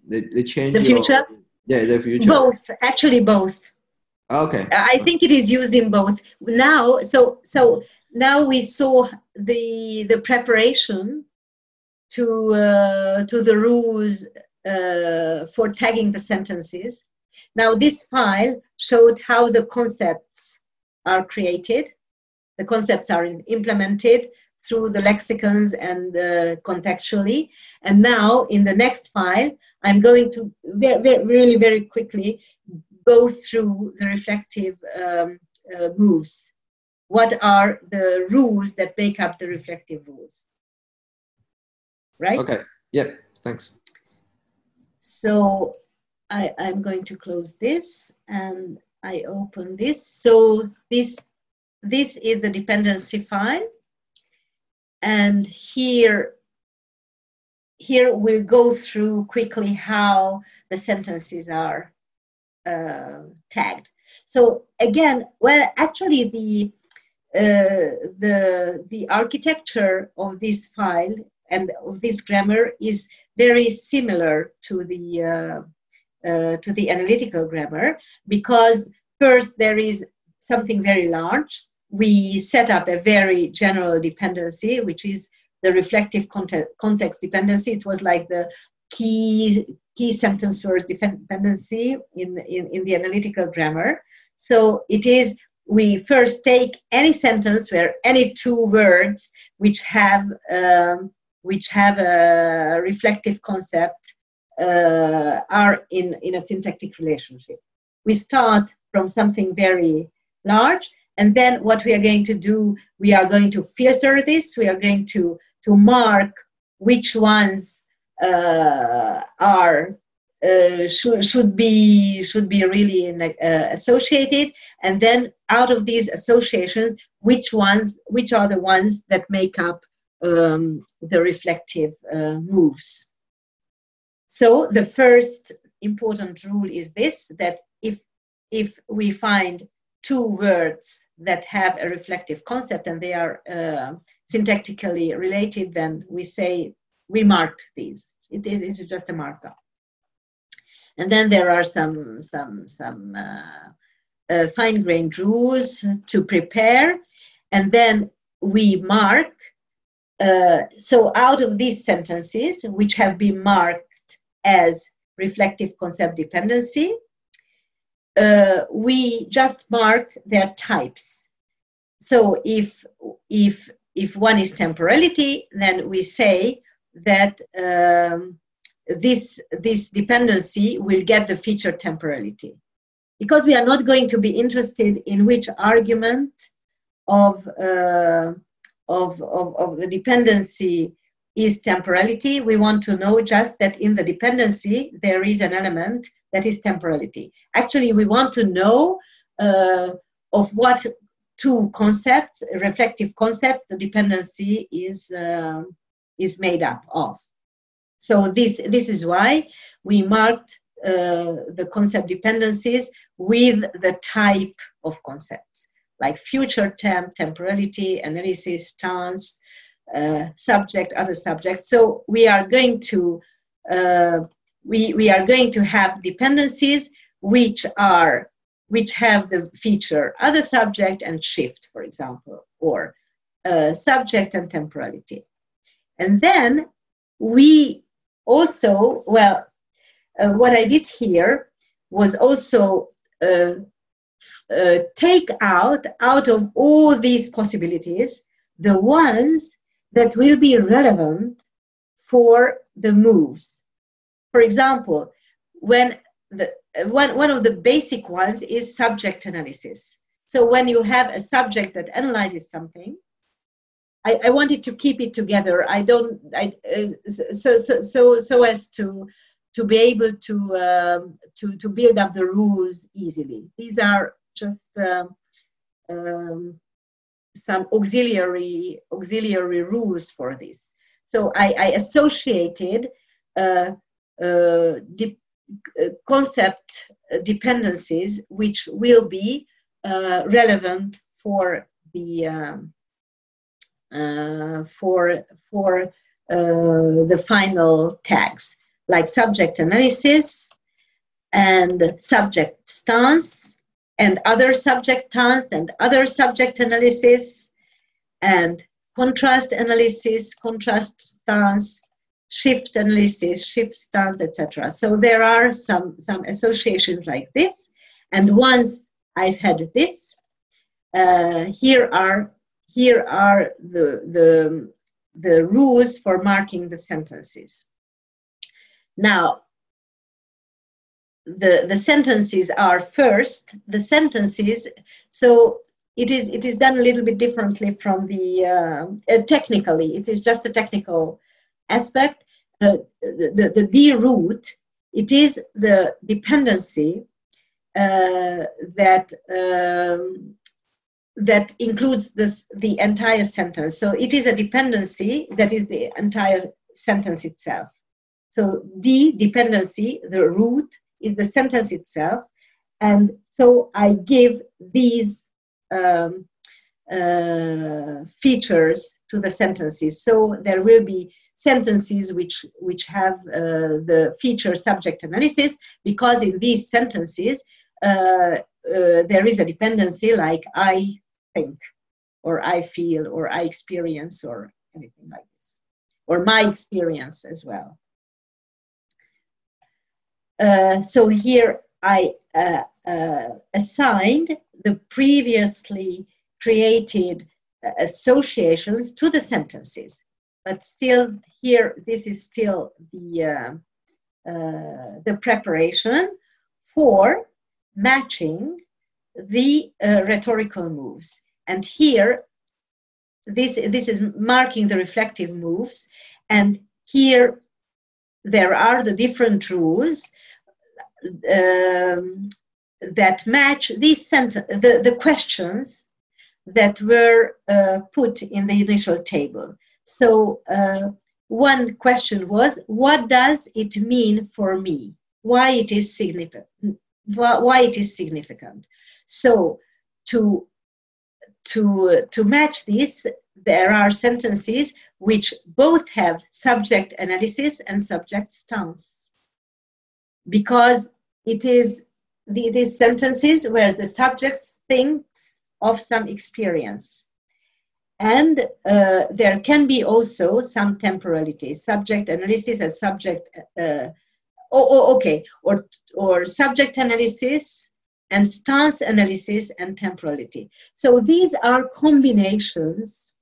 the, the change the future? Of, yeah the future. Both actually both. Okay. I think it is used in both. Now so so now we saw the the preparation to uh, to the rules uh, for tagging the sentences. Now this file showed how the concepts are created. The concepts are implemented through the lexicons and uh, contextually. And now in the next file, I'm going to very, very, really very quickly go through the reflective um, uh, moves. What are the rules that make up the reflective rules? Right? Okay. Yep. Thanks. So I, I'm going to close this and I open this. So this this is the dependency file. And here, here we'll go through quickly how the sentences are uh, tagged. So again, well, actually the, uh, the, the architecture of this file and of this grammar is very similar to the, uh, uh, to the analytical grammar because first there is something very large we set up a very general dependency, which is the reflective context dependency. It was like the key key sentence word dependency in, in, in the analytical grammar. So it is we first take any sentence where any two words which have um, which have a reflective concept uh, are in, in a syntactic relationship. We start from something very large and then what we are going to do, we are going to filter this. We are going to, to mark which ones uh, are uh, should, should be should be really in, uh, associated and then out of these associations which ones which are the ones that make up um, the reflective uh, moves so the first important rule is this that if if we find two words that have a reflective concept and they are uh, syntactically related, then we say we mark these. It is just a markup. And then there are some some some uh, uh, fine-grained rules to prepare, and then we mark. Uh, so out of these sentences, which have been marked as reflective concept dependency, uh, we just mark their types. So if if if one is temporality, then we say that um, this, this dependency will get the feature temporality. Because we are not going to be interested in which argument of, uh, of, of, of the dependency is temporality. We want to know just that in the dependency there is an element that is temporality. Actually, we want to know uh, of what two concepts, reflective concepts, the dependency is, uh, is made up of. So this, this is why we marked uh, the concept dependencies with the type of concepts, like future temp, temporality, analysis, stance, uh, subject, other subjects. So we are going to uh, we, we are going to have dependencies which are which have the feature other subject and shift, for example, or uh, subject and temporality. And then we also, well, uh, what I did here was also uh, take out, out of all these possibilities, the ones that will be relevant for the moves. For example, when the, one, one of the basic ones is subject analysis. So when you have a subject that analyzes something, I, I wanted to keep it together. I don't, I, uh, so, so, so, so as to, to be able to, um, to, to build up the rules easily. These are just um, um, some auxiliary auxiliary rules for this. So I, I associated uh, uh, de- uh, concept dependencies which will be uh, relevant for the um, uh, for for the final tags like subject analysis and subject stance and other subject tasks and other subject analysis and contrast analysis, contrast stance, shift analysis, shift stance, etc. So there are some, some associations like this. And once I've had this, uh, here are here are the, the, the rules for marking the sentences. Now, the, the sentences are first, the sentences, so it is, it is done a little bit differently from the, uh, uh, technically, it is just a technical aspect. Uh, the, the D root, it is the dependency uh, that um, that includes this, the entire sentence. So it is a dependency that is the entire sentence itself. So D dependency, the root, is the sentence itself. And so I give these um, uh, features to the sentences. So there will be sentences which, which have uh, the feature subject analysis because in these sentences uh, uh there is a dependency like I think or I feel or I experience or anything like this or my experience as well. Uh, so here I uh, uh, assigned the previously created uh, associations to the sentences. But still, here, this is still the, uh, the preparation for matching the rhetorical moves. And here, this, this is marking the reflective moves. And here, there are the different rules um, that match these sent- the, the questions that were uh, put in the initial table. So uh, one question was, what does it mean for me? Why it is significant? Why it is significant? So to to to match this, there are sentences which both have subject analysis and subject stance because it is it is sentences where the subject thinks of some experience. And uh, there can be also some temporality subject analysis and subject uh, oh, oh, okay or or subject analysis and stance analysis and temporality. So these are combinations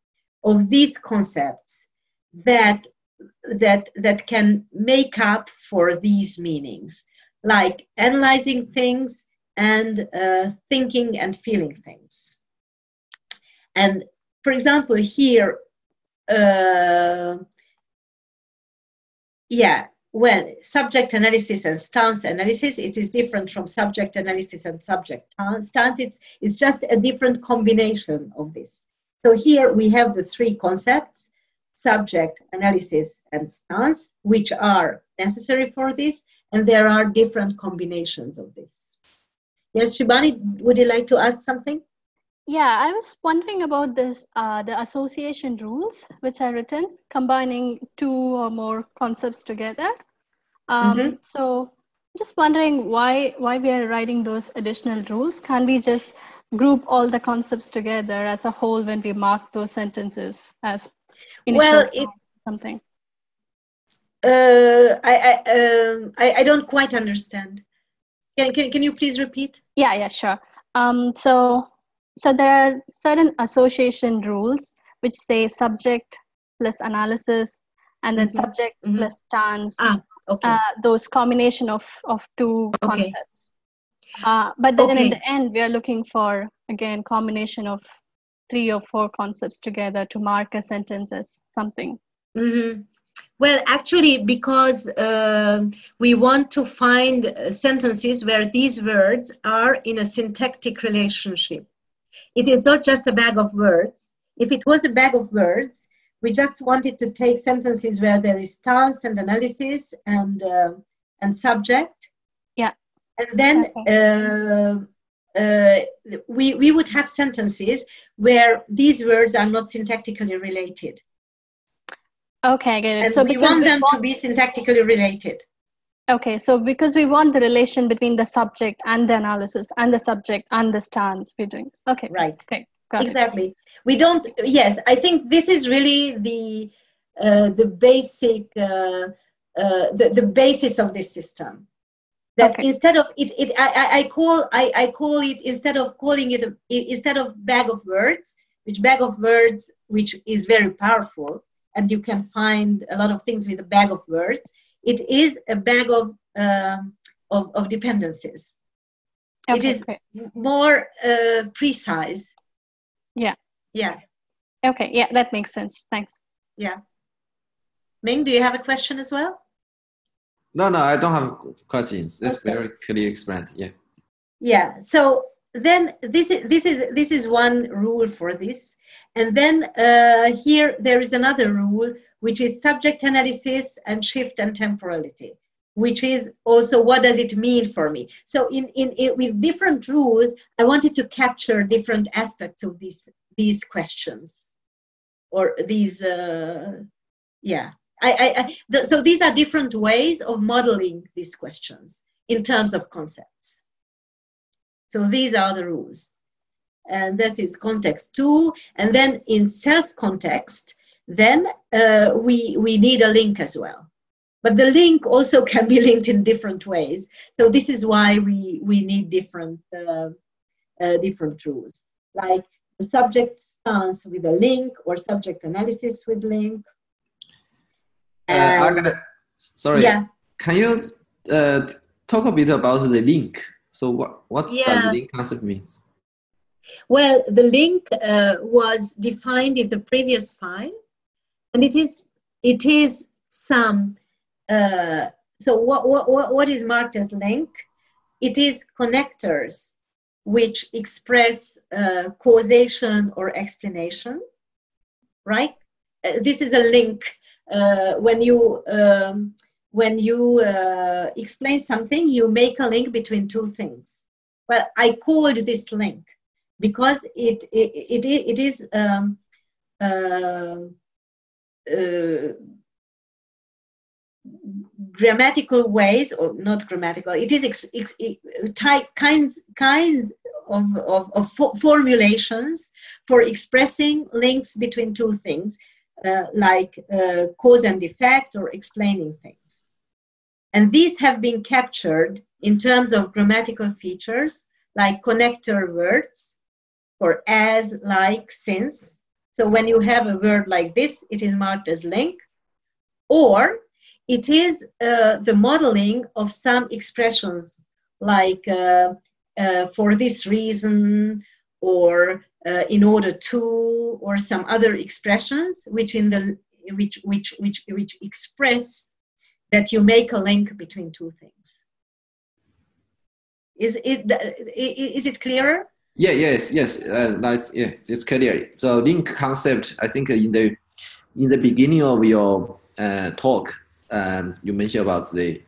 of these concepts that that that can make up for these meanings like analyzing things and uh, thinking and feeling things. And for example here uh, yeah when subject analysis and stance analysis it is different from subject analysis and subject stance. It's, it's just a different combination of this. So here we have the three concepts subject analysis and stance which are necessary for this and there are different combinations of this yes shibani would you like to ask something yeah, I was wondering about this, uh, the association rules, which are written combining two or more concepts together. Um, mm-hmm. So, just wondering why why we are writing those additional rules. Can we just group all the concepts together as a whole when we mark those sentences as well? It, something. Uh, I I, um, I I don't quite understand. Can, can can you please repeat? Yeah, yeah, sure. Um, so so there are certain association rules which say subject plus analysis and then mm-hmm. subject mm-hmm. plus stance. Ah, okay. Uh, those combination of, of two okay. concepts. Uh, but then okay. in the end, we are looking for, again, combination of three or four concepts together to mark a sentence as something. Mm-hmm. Well, actually, because uh, we want to find sentences where these words are in a syntactic relationship. It is not just a bag of words. If it was a bag of words, we just wanted to take sentences where there is stance and analysis and uh, and subject. Yeah. And then okay. uh, uh, we we would have sentences where these words are not syntactically related. Okay, I get it. So we want them want... to be syntactically related. Okay, so because we want the relation between the subject and the analysis and the subject and the stance we're doing. Okay. Right. Okay. exactly. It. We don't. Yes, I think this is really the uh, the basic uh, uh, the the basis of this system. That okay. instead of it, it I, I call I, I call it instead of calling it a, instead of bag of words, which bag of words which is very powerful, and you can find a lot of things with a bag of words it is a bag of um, of, of, dependencies. Okay, it is okay. more uh, precise. Yeah. Yeah. Okay. Yeah, that makes sense. Thanks. Yeah. Ming, do you have a question as well? No, no, I don't have questions. That's okay. very clearly explained. Yeah. Yeah. So then this is this is this is one rule for this, and then uh, here there is another rule which is subject analysis and shift and temporality which is also what does it mean for me? So in, in, in, with different rules i wanted to capture different aspects of these these questions. Or these uh, yeah. I, I, I the, so these are different ways of modeling these questions in terms of concepts. So these are the rules and this is context two and then in self context then uh, we, we need a link as well. But the link also can be linked in different ways. So this is why we, we need different, uh, uh, different rules, like the subject stance with a link or subject analysis with link. Uh, gonna, sorry, yeah. can you uh, talk a bit about the link? So what, what yeah. does the link concept means? Well, the link uh, was defined in the previous file and it is it is some uh, so what, what what is marked as link? It is connectors which express uh, causation or explanation right? Uh, this is a link uh, when you um, when you uh, explain something you make a link between two things. Well, i called this link because it it, it, it is um, uh, uh, grammatical ways or not grammatical it is ex, ex, type, kinds kinds of, of, of fo- formulations for expressing links between two things uh, like uh, cause and effect or explaining things. And these have been captured in terms of grammatical features like connector words for as like since. So when you have a word like this, it is marked as link, or it is uh, the modeling of some expressions like uh, uh, for this reason or uh, in order to or some other expressions which in the which which which which express that you make a link between two things. Is it is it clearer yeah yes yes uh, that's yeah it's clear. So link concept i think in the in the beginning of your uh, talk um, you mentioned about the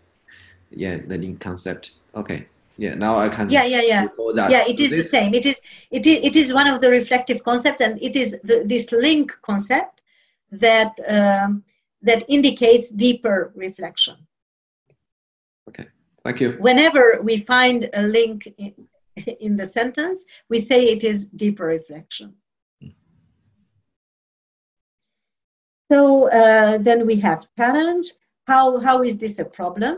yeah the link concept. Okay yeah now i can yeah yeah yeah. yeah it is this. the same. It is it is it is one of the reflective concepts and it is the, this link concept that um, that indicates deeper reflection. Okay thank you. Whenever we find a link in, in the sentence we say it is deeper reflection. Hmm. so uh, then we have challenge how how is this a problem?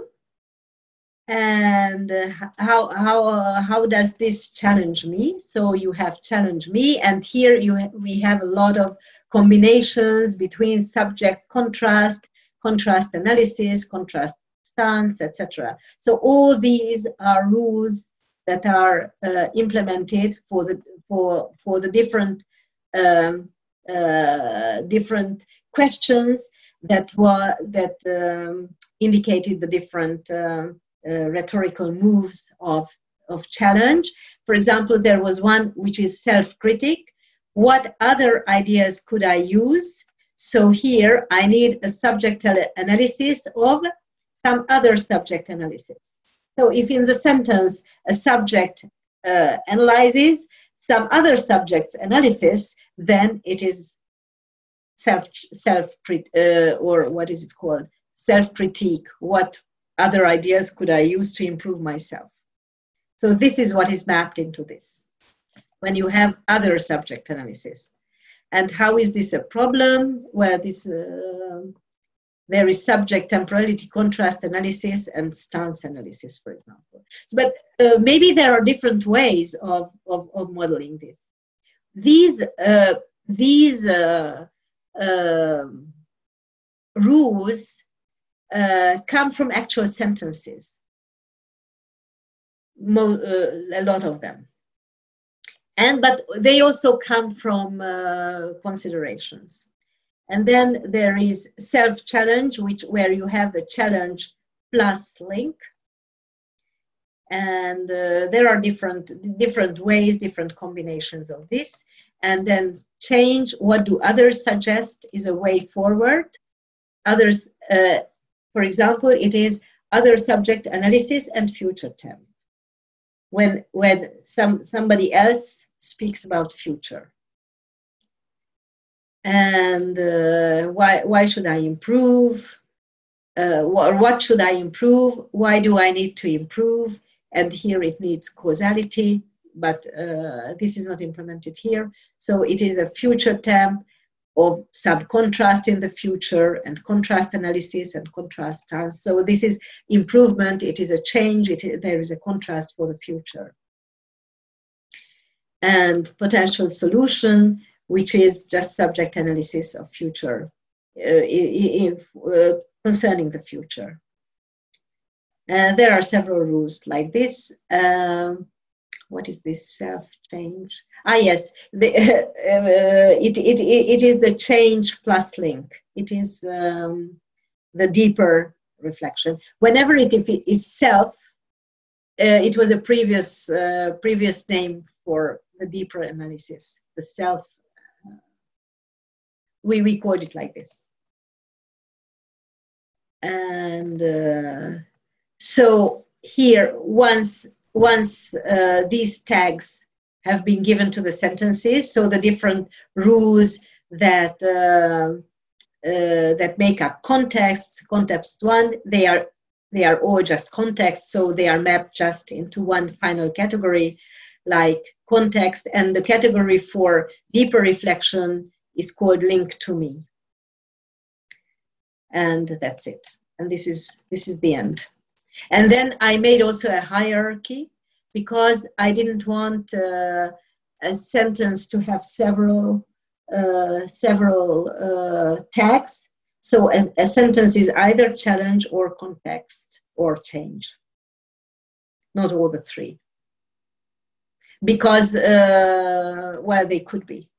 And uh, how how uh, how does this challenge me? So you have challenge me and here you ha- we have a lot of combinations between subject contrast contrast analysis contrast stance etc so all these are rules that are uh, implemented for the for for the different um, uh, different questions that were that um, indicated the different uh, uh, rhetorical moves of, of challenge. For example, there was one which is self critic. What other ideas could I use? So here I need a subject analysis of some other subject analysis. So if in the sentence a subject uh, analyzes some other subject's analysis, then it is self self uh, or what is it called self critique. What other ideas could I use to improve myself? So this is what is mapped into this. When you have other subject analysis. And how is this a problem? Where this uh, there is subject temporality contrast analysis and stance analysis, for example. But uh, maybe there are different ways of, of, of modeling this. These, uh, these uh, um, rules uh, come from actual sentences, Mo- uh, a lot of them. And but they also come from uh, considerations. And then there is self-challenge, which where you have the challenge plus link. And uh, there are different different ways, different combinations of this. And then change. What do others suggest is a way forward. Others uh, for example, it is other subject analysis and future temp. When, when some, somebody else speaks about future. And uh, why, why should I improve? Uh, what, what should I improve? Why do I need to improve? And here it needs causality, but uh, this is not implemented here. So it is a future temp of some contrast in the future and contrast analysis and contrast. So this is improvement, it is a change, it, there is a contrast for the future. And potential solution, which is just subject analysis of future, uh, if, uh, concerning the future. Uh, there are several rules like this. Um, what is this self change ah yes the, uh, it, it, it is the change plus link it is um, the deeper reflection whenever it, it is self uh, it was a previous uh, previous name for the deeper analysis the self we record it like this. And uh, so here once once uh, these tags have been given to the sentences, so the different rules that uh, uh, that make up context, context one, they are they are all just context, so they are mapped just into one final category, like context, and the category for deeper reflection is called link to me. And that's it. And this is this is the end. And then I made also a hierarchy because I didn't want uh, a sentence to have several uh, several uh, tags. So a, a sentence is either challenge or context or change. Not all the three. Because, uh, well, they could be.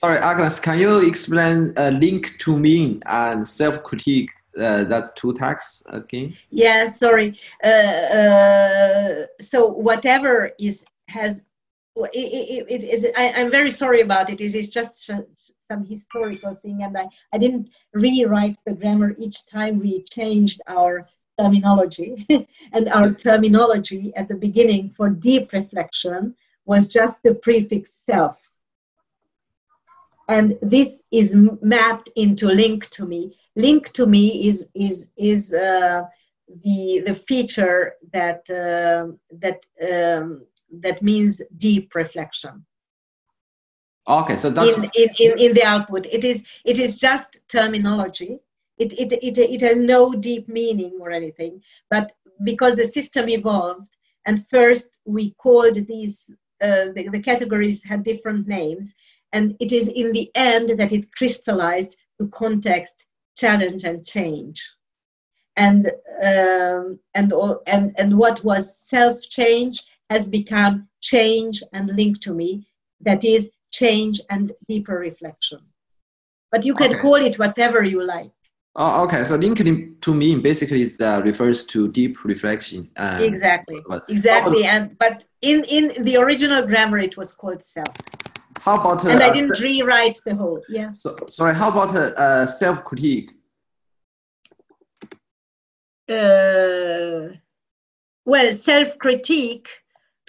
Sorry, Agnes, can you explain uh, link to mean and self-critique? Uh, that's two tags again. Yeah, sorry. Uh, uh, so whatever is has it, it, it is. I, am very sorry about it. It is just some historical thing, and I, I didn't rewrite the grammar each time we changed our terminology. and our terminology at the beginning for deep reflection was just the prefix self and this is mapped into link to me. Link to me is is is uh, the the feature that uh, that um, that means deep reflection. Okay so that's in, in, in, in the output. It is it is just terminology. It, it, it, it has no deep meaning or anything. But because the system evolved and first we called these uh, the, the categories had different names and it is in the end that it crystallized to context, challenge, and change. And, um, and, and, and what was self change has become change and link to me, that is, change and deeper reflection. But you can okay. call it whatever you like. Oh, okay. So linking to me basically is, uh, refers to deep reflection. exactly. Exactly. And but in in the original grammar, it was called self. How about uh, and I didn't rewrite the whole. Yeah. So sorry. How about uh, uh self critique? Uh, well, self critique.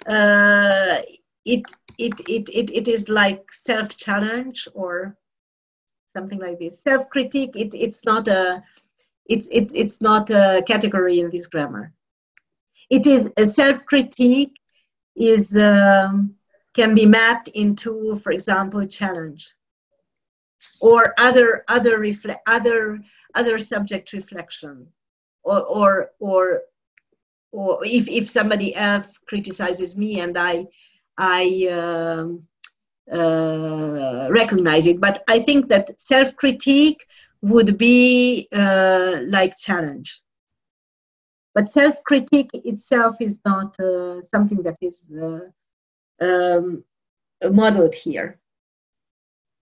Uh, it, it it it it is like self challenge or something like this. Self critique. It it's not a. It's it's it's not a category in this grammar. It is a self critique. Is um, can be mapped into, for example, challenge or other other reflect other other subject reflection or or or or if, if somebody else criticizes me and I I um, uh, recognize it. But I think that self critique would be uh, like challenge. But self critique itself is not uh, something that is uh, um, modeled here.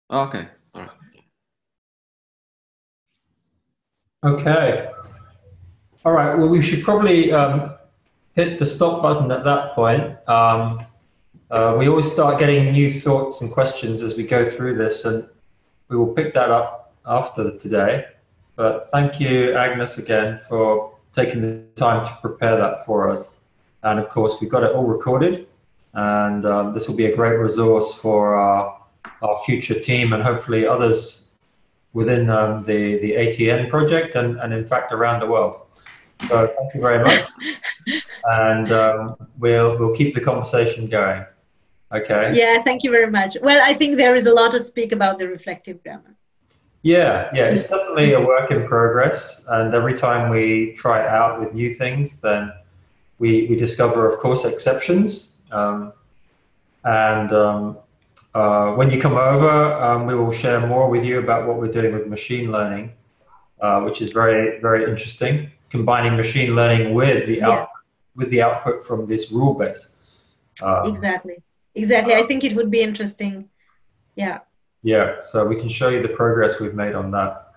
Okay, all right. Okay. All right, well, we should probably um, hit the stop button at that point. Um, uh, we always start getting new thoughts and questions as we go through this, and we will pick that up after today. But thank you, Agnes, again, for taking the time to prepare that for us. And of course, we've got it all recorded and um, this will be a great resource for our, our future team and hopefully others within um, the, the ATN project and, and in fact around the world. So thank you very much. and um, we'll, we'll keep the conversation going. Okay. Yeah, thank you very much. Well, I think there is a lot to speak about the reflective grammar. Yeah, yeah, it's definitely a work in progress. And every time we try it out with new things, then we, we discover, of course, exceptions um, and um, uh, when you come over, um, we will share more with you about what we're doing with machine learning, uh, which is very, very interesting. Combining machine learning with the yeah. out, with the output from this rule base. Um, exactly, exactly. I think it would be interesting. Yeah. Yeah. So we can show you the progress we've made on that.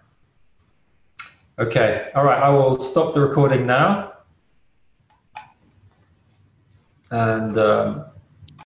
Okay. All right. I will stop the recording now. And um,